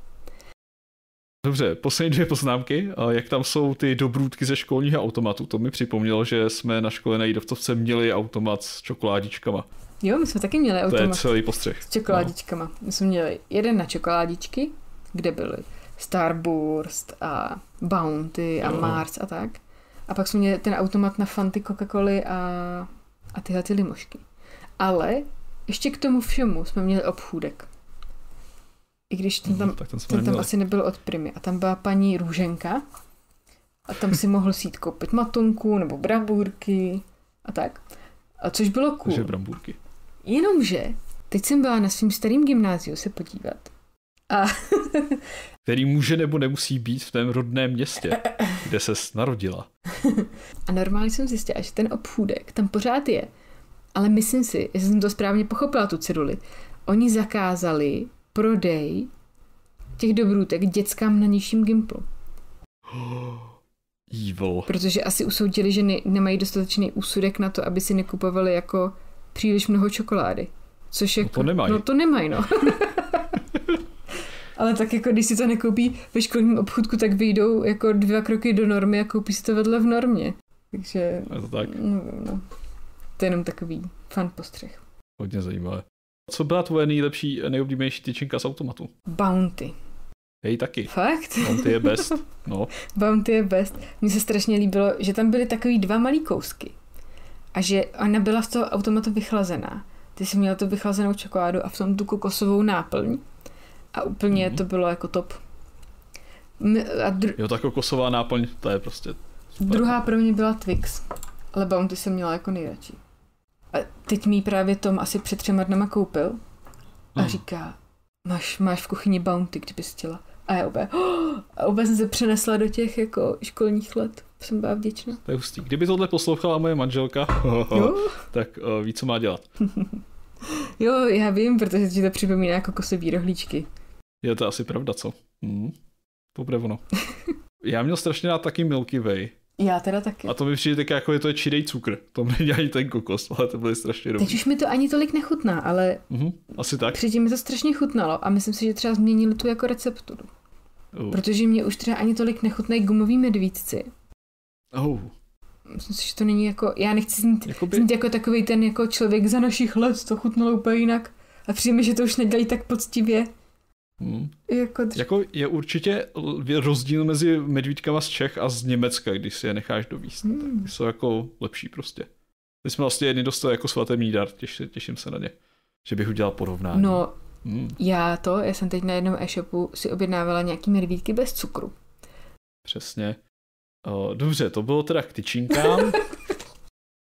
[SPEAKER 1] Dobře, poslední dvě poznámky. Jak tam jsou ty dobrůdky ze školního automatu, to mi připomnělo, že jsme na škole na Jídovcovce měli automat s čokoládičkama.
[SPEAKER 2] Jo, my jsme taky měli automat.
[SPEAKER 1] To je celý postřeh.
[SPEAKER 2] S čokoládičkama. No. My jsme měli jeden na čokoládičky, kde byly Starburst a Bounty a jo. Mars a tak. A pak jsme měli ten automat na Fanty, Coca-Coly a, a tyhle ty limošky. Ale ještě k tomu všemu jsme měli obchůdek. I když ten tam, tak ten, ten tam asi nebyl od Primy. A tam byla paní Růženka a tam si mohl si jít koupit matonku nebo brambůrky a tak. A což bylo cool.
[SPEAKER 1] Takže brambůrky.
[SPEAKER 2] Jenomže teď jsem byla na svým starým gymnáziu se podívat. A
[SPEAKER 1] který může nebo nemusí být v tom rodném městě, kde se narodila.
[SPEAKER 2] A normálně jsem zjistila, že ten obchůdek tam pořád je. Ale myslím si, že jsem to správně pochopila, tu ceduli. Oni zakázali prodej těch dobrůtek dětskám na nižším gimplu.
[SPEAKER 1] Evil.
[SPEAKER 2] Protože asi usoudili, že ne- nemají dostatečný úsudek na to, aby si nekupovali jako příliš mnoho čokolády. Což
[SPEAKER 1] No
[SPEAKER 2] jako,
[SPEAKER 1] to nemají.
[SPEAKER 2] No to nemají, no. Ale tak jako když si to nekoupí ve školním obchudku, tak vyjdou jako dva kroky do normy a koupí si to vedle v normě. Takže,
[SPEAKER 1] Je to tak.
[SPEAKER 2] no, no. To je jenom takový fan postřeh.
[SPEAKER 1] Hodně zajímavé. Co byla tvoje nejlepší, nejoblíbenější tyčinka z automatu?
[SPEAKER 2] Bounty.
[SPEAKER 1] Hej, taky.
[SPEAKER 2] Fakt?
[SPEAKER 1] Bounty je best. No,
[SPEAKER 2] Bounty je best. Mně se strašně líbilo, že tam byly takový dva malý kousky. A že ona byla z toho automatu vychlazená. Ty jsi měla tu vychlazenou čokoládu a v tom tu kokosovou náplň. A úplně
[SPEAKER 1] Mhm.
[SPEAKER 2] to bylo jako top. A dru-
[SPEAKER 1] jo, ta kokosová náplň, to je prostě super.
[SPEAKER 2] druhá pro mě byla Twix. Ale Bounty jsem měla jako nejradši. A teď mi právě Tom asi před třema dnama koupil a
[SPEAKER 1] Hmm.
[SPEAKER 2] říká, máš, máš v kuchyni Bounty, kdybys chtěla. A já úplně, "Oh!" a úplně jsem se přenesla do těch jako školních let. Jsem byla vděčná.
[SPEAKER 1] To je hustý. Kdyby tohle poslouchala moje manželka,
[SPEAKER 2] Jo?
[SPEAKER 1] tak uh, ví, co má dělat.
[SPEAKER 2] Jo, já vím, protože ti to připomíná kokosový rohlíčky.
[SPEAKER 1] Je to asi pravda, co? Hmm. To bude ono. Já měl strašně rád taky Milky Way.
[SPEAKER 2] Já teda taky.
[SPEAKER 1] A to mi přijde tak jako je to je čirý cukr. To není ani ten kokos, ale to byly strašně dobrý.
[SPEAKER 2] Teď už mi to ani tolik nechutná, ale
[SPEAKER 1] Mhm, asi tak.
[SPEAKER 2] předtím mi to strašně chutnalo a myslím si, že třeba změnili tu jako recepturu.
[SPEAKER 1] Oh.
[SPEAKER 2] Protože mě už třeba ani tolik nechutnají gumoví medvídci.
[SPEAKER 1] Oh.
[SPEAKER 2] Myslím si, že to není jako, já nechci znít,
[SPEAKER 1] Jakoby,
[SPEAKER 2] znít jako takový ten jako člověk za našich let, to chutnalo úplně jinak. A přijde mi, že to už nedělají tak poctivě.
[SPEAKER 1] Hm.
[SPEAKER 2] Jako dř...
[SPEAKER 1] Jako je určitě rozdíl mezi medvídkama z Čech a z Německa, když si je necháš dovíst.
[SPEAKER 2] Hmm.
[SPEAKER 1] Ty jsou jako lepší prostě. My jsme vlastně jedni dostali jako svatební dar, těš, těším se na ně. Že bych udělal porovnání.
[SPEAKER 2] No,
[SPEAKER 1] Hmm,
[SPEAKER 2] já to, já jsem teď na jednom e-shopu si objednávala nějaký medvídky bez cukru.
[SPEAKER 1] přesně. O, dobře, to bylo teda k tyčinkám.